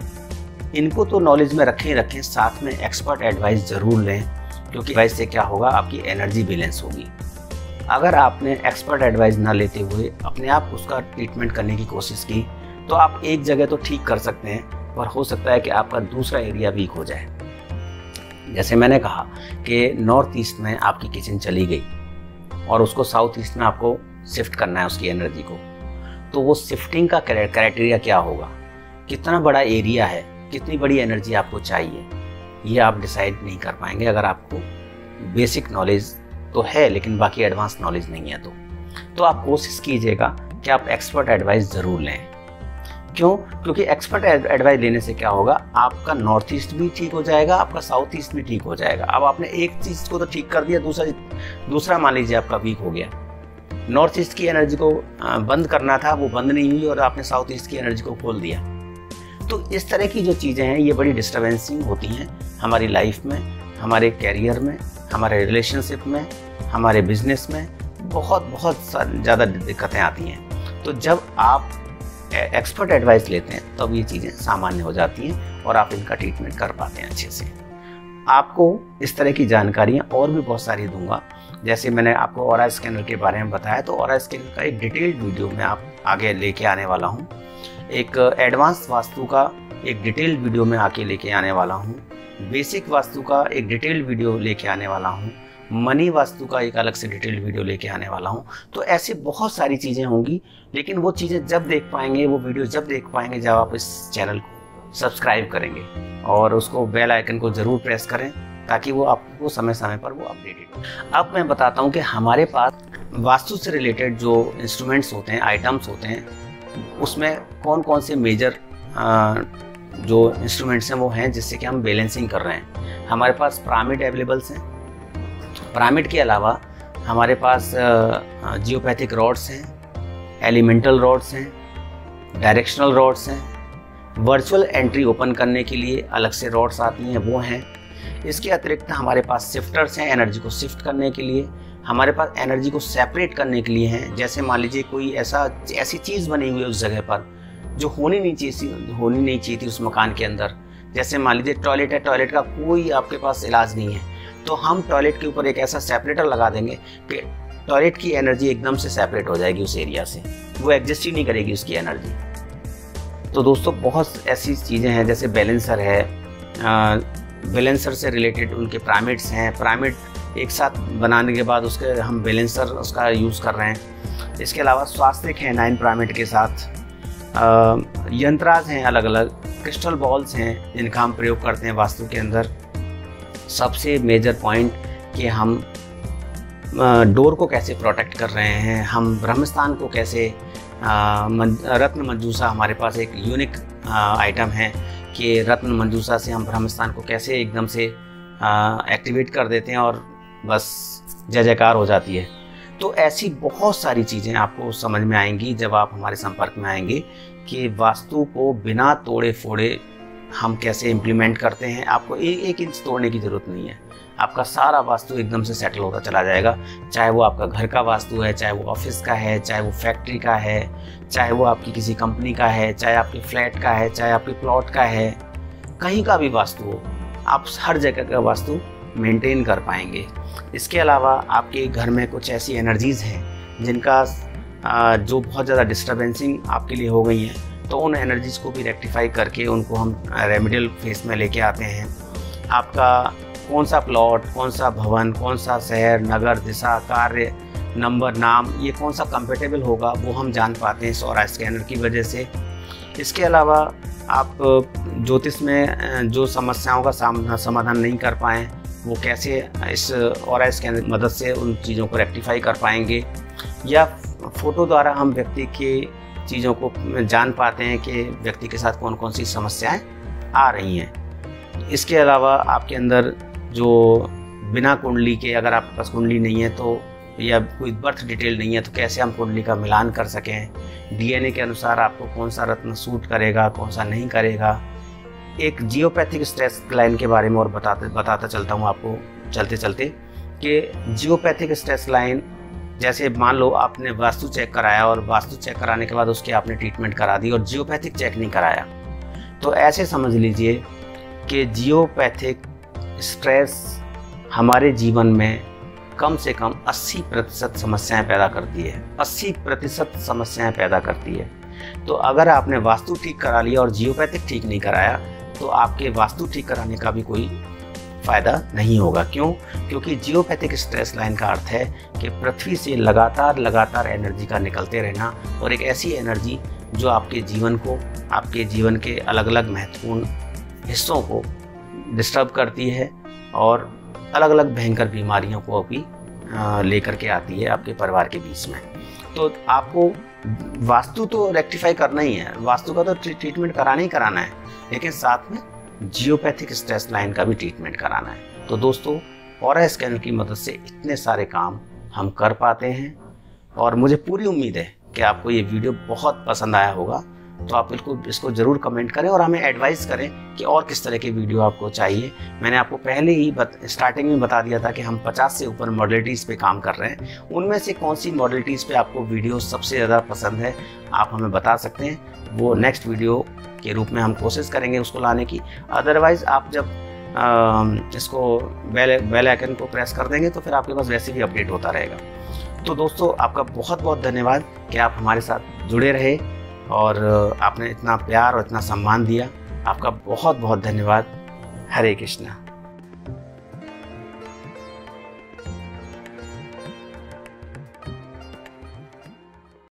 इनको तो नॉलेज में रखें रखें, साथ में एक्सपर्ट एडवाइस ज़रूर लें। क्योंकि एडवाइस क्या होगा? आपकी एनर्जी बैलेंस होगी। अगर आपने एक्सपर्ट एडवाइस ना लेते हुए अपने आप उसका ट्रीटमेंट करने की कोशिश की तो आप एक जगह तो ठीक कर सकते हैं, पर हो सकता है कि आपका दूसरा एरिया वीक हो जाए। जैसे मैंने कहा कि नॉर्थ ईस्ट में आपकी किचन चली गई और उसको साउथ ईस्ट में आपको शिफ्ट करना है उसकी एनर्जी को। तो वो शिफ्टिंग का क्राइटेरिया क्या होगा? कितना बड़ा एरिया है, कितनी बड़ी एनर्जी आपको चाहिए? ये आप डिसाइड नहीं कर पाएँगे। अगर आपको बेसिक नॉलेज तो है, लेकिन बाकी एडवांस नॉलेज नहीं है तो। तो आप कोशिश कीजिएगा कि आप एक्सपर्ट एडवाइस ज़रूर लें। क्यों? क्योंकि एक्सपर्ट एडवाइस लेने से क्या होगा? आपका नॉर्थ ईस्ट भी ठीक हो जाएगा, आपका साउथ ईस्ट भी ठीक हो जाएगा। अब आपने एक चीज़ को तो ठीक कर दिया, दूसरा दूसरा मान लीजिए आपका वीक हो गया। नॉर्थ ईस्ट की एनर्जी को बंद करना था, वो बंद नहीं हुई और आपने साउथ ईस्ट की एनर्जी को खोल दिया। तो इस तरह की जो चीज़ें हैं, ये बड़ी डिस्टर्बेंसिंग होती हैं हमारी लाइफ में, हमारे कैरियर में, हमारे रिलेशनशिप में, हमारे बिज़नेस में बहुत बहुत ज़्यादा दिक्कतें आती हैं। तो जब आप एक्सपर्ट एडवाइस लेते हैं, तब ये चीज़ें सामान्य हो जाती हैं और आप इनका ट्रीटमेंट कर पाते हैं अच्छे से। आपको इस तरह की जानकारियाँ और भी बहुत सारी दूँगा। जैसे मैंने आपको और स्कैनर के बारे में बताया तो और स्कैनर का एक डिटेल्ड वीडियो मैं आप आगे लेके आने वाला हूँ। एक एडवांस वास्तु का एक डिटेल वीडियो में आके लेके आने वाला हूँ। बेसिक वास्तु का एक डिटेल्ड वीडियो लेके आने वाला हूँ। मनी वास्तु का एक अलग से डिटेल्ड वीडियो लेके आने वाला हूँ। तो ऐसे बहुत सारी चीज़ें होंगी, लेकिन वो चीज़ें जब देख पाएँगे, वो वीडियो जब देख पाएँगे, जब आप इस चैनल को सब्सक्राइब करेंगे और उसको बेल आइकन को ज़रूर प्रेस करें ताकि वो आपको समय समय पर वो अपडेटेड हो। अब मैं बताता हूँ कि हमारे पास वास्तु से रिलेटेड जो इंस्ट्रूमेंट्स होते हैं आइटम्स होते हैं उसमें कौन कौन से मेजर जो इंस्ट्रूमेंट्स हैं वो हैं जिससे कि हम बैलेंसिंग कर रहे हैं। हमारे पास पिरामिड अवेलेबल्स हैं। पिरामिड के अलावा हमारे पास जियोपैथिक रॉड्स हैं एलिमेंटल रॉड्स हैं डायरेक्शनल रॉड्स हैं। वर्चुअल एंट्री ओपन करने के लिए अलग से रॉड्स आती हैं, वो हैं। इसके अतिरिक्त हमारे पास शिफ्टर्स हैं एनर्जी को शिफ्ट करने के लिए। हमारे पास एनर्जी को सेपरेट करने के लिए हैं। जैसे मान लीजिए कोई ऐसा, ऐसी चीज़ बनी हुई है उस जगह पर, जो होनी नहीं चाहिए होनी नहीं चाहिए थी उस मकान के अंदर। जैसे मान लीजिए टॉयलेट है टॉयलेट का कोई आपके पास इलाज नहीं है तो हम टॉयलेट के ऊपर एक ऐसा सेपरेटर लगा देंगे कि टॉयलेट की एनर्जी एकदम से सेपरेट हो जाएगी उस एरिया से। वो एडजस्ट ही नहीं करेगी उसकी एनर्जी तो दोस्तों, बहुत ऐसी चीज़ें हैं, जैसे बैलेंसर है बैलेंसर से रिलेटेड उनके प्राइमेट्स हैं। प्राइमेट एक साथ बनाने के बाद उसके हम बैलेंसर उसका यूज़ कर रहे हैं। इसके अलावा स्वास्थ्य हैं नाइन प्राइमेट के साथ। यंत्राज हैं अलग अलग क्रिस्टल बॉल्स हैं जिनका हम प्रयोग करते हैं वास्तु के अंदर। सबसे मेजर पॉइंट कि हम डोर को कैसे प्रोटेक्ट कर रहे हैं, हम ब्रह्मस्थान को कैसे रत्न मंजूसा हमारे पास एक यूनिक आइटम है कि रत्न मंजूसा से हम ब्रह्मस्थान को कैसे एकदम से एक्टिवेट कर देते हैं और बस जय जयकार हो जाती है। तो ऐसी बहुत सारी चीज़ें आपको समझ में आएँगी जब आप हमारे संपर्क में आएँगे कि वास्तु को बिना तोड़े फोड़े हम कैसे इम्प्लीमेंट करते हैं। आपको एक एक इंच तोड़ने की ज़रूरत नहीं है। आपका सारा वास्तु एकदम से सेटल होता चला जाएगा। चाहे वो आपका घर का वास्तु है, चाहे वो ऑफ़िस का है, चाहे वो फैक्ट्री का है, चाहे वो आपकी किसी कंपनी का है, चाहे आपके फ्लैट का है, चाहे आपके प्लॉट का है, कहीं का भी वास्तु हो, आप हर जगह का वास्तु मेंटेन कर पाएँगे। इसके अलावा आपके घर में कुछ ऐसी एनर्जीज़ हैं जिनका जो बहुत ज़्यादा डिस्टर्बेंसिंग आपके लिए हो गई हैं तो उन एनर्जीज़ को भी रेक्टिफाई करके उनको हम रेमिडियल फेस में लेके आते हैं। आपका कौन सा प्लॉट कौन सा भवन, कौन सा शहर, नगर, दिशा, कार्य नंबर नाम, ये कौन सा कंफर्टेबल होगा, वो हम जान पाते हैं सोरा स्कैनर की वजह से। इसके अलावा आप, ज्योतिष में जो समस्याओं का सामना, समाधान नहीं कर पाएँ वो कैसे इस और के मदद से उन चीज़ों को रेक्टिफाई कर पाएँगे? या फ़ोटो द्वारा हम व्यक्ति की चीज़ों को जान पाते हैं कि व्यक्ति के साथ कौन कौन सी समस्याएँ आ रही हैं। इसके अलावा आपके अंदर जो बिना कुंडली के अगर आपके पास कुंडली नहीं है तो या कोई बर्थ डिटेल नहीं है तो कैसे हम कुंडली का मिलान कर सकें? डीएनए के अनुसार आपको कौन सा रत्न सूट करेगा, कौन सा नहीं करेगा? एक जियोपैथिक स्ट्रेस लाइन के बारे में और बताते बताता चलता हूँ आपको, चलते चलते, कि जियोपैथिक स्ट्रेस लाइन, जैसे मान लो आपने वास्तु चेक कराया और वास्तु चेक कराने के बाद उसकी आपने ट्रीटमेंट करा दी और जियोपैथिक चेक नहीं कराया। तो ऐसे समझ लीजिए कि जियोपैथिक स्ट्रेस हमारे जीवन में कम से कम 80 प्रतिशत समस्याएँ पैदा करती है। 80 प्रतिशत समस्याएँ पैदा करती है। तो अगर आपने वास्तु ठीक करा लिया और जियोपैथिक ठीक नहीं कराया तो आपके वास्तु ठीक कराने का भी कोई फ़ायदा नहीं होगा। क्यों? क्योंकि जियोपैथिक स्ट्रेस लाइन का अर्थ है कि पृथ्वी से लगातार लगातार एनर्जी का निकलते रहना और एक ऐसी एनर्जी जो आपके जीवन को, आपके जीवन के अलग अलग महत्वपूर्ण हिस्सों को डिस्टर्ब करती है और अलग अलग भयंकर बीमारियों को भी लेकर के आती है आपके परिवार के बीच में। तो आपको वास्तु तो रेक्टिफाई करना ही है। वास्तु का तो ट्रीटमेंट कराना ही कराना है। लेकिन साथ में जियोपैथिक स्ट्रेस लाइन का भी ट्रीटमेंट कराना है। तो दोस्तों, और स्कैन की मदद से इतने सारे काम हम कर पाते हैं। और मुझे पूरी उम्मीद है कि आपको ये वीडियो बहुत पसंद आया होगा। तो आप बिल्कुल इसको ज़रूर कमेंट करें और हमें एडवाइस करें कि और किस तरह की वीडियो आपको चाहिए। मैंने आपको पहले ही बत, स्टार्टिंग में बता दिया था कि हम 50 से ऊपर मॉडलिटीज़ पे काम कर रहे हैं। उनमें से कौन सी मॉडलिटीज़ पे आपको वीडियो सबसे ज़्यादा पसंद है आप हमें बता सकते हैं। वो नेक्स्ट वीडियो के रूप में हम कोशिश करेंगे उसको लाने की। अदरवाइज़ आप जब आ, इसको बेल बेल आइकन को प्रेस कर देंगे तो फिर आपके पास वैसे भी अपडेट होता रहेगा। तो दोस्तों आपका बहुत बहुत धन्यवाद कि आप हमारे साथ जुड़े रहे। और आपने इतना प्यार और इतना सम्मान दिया। आपका बहुत बहुत धन्यवाद। हरे कृष्णा।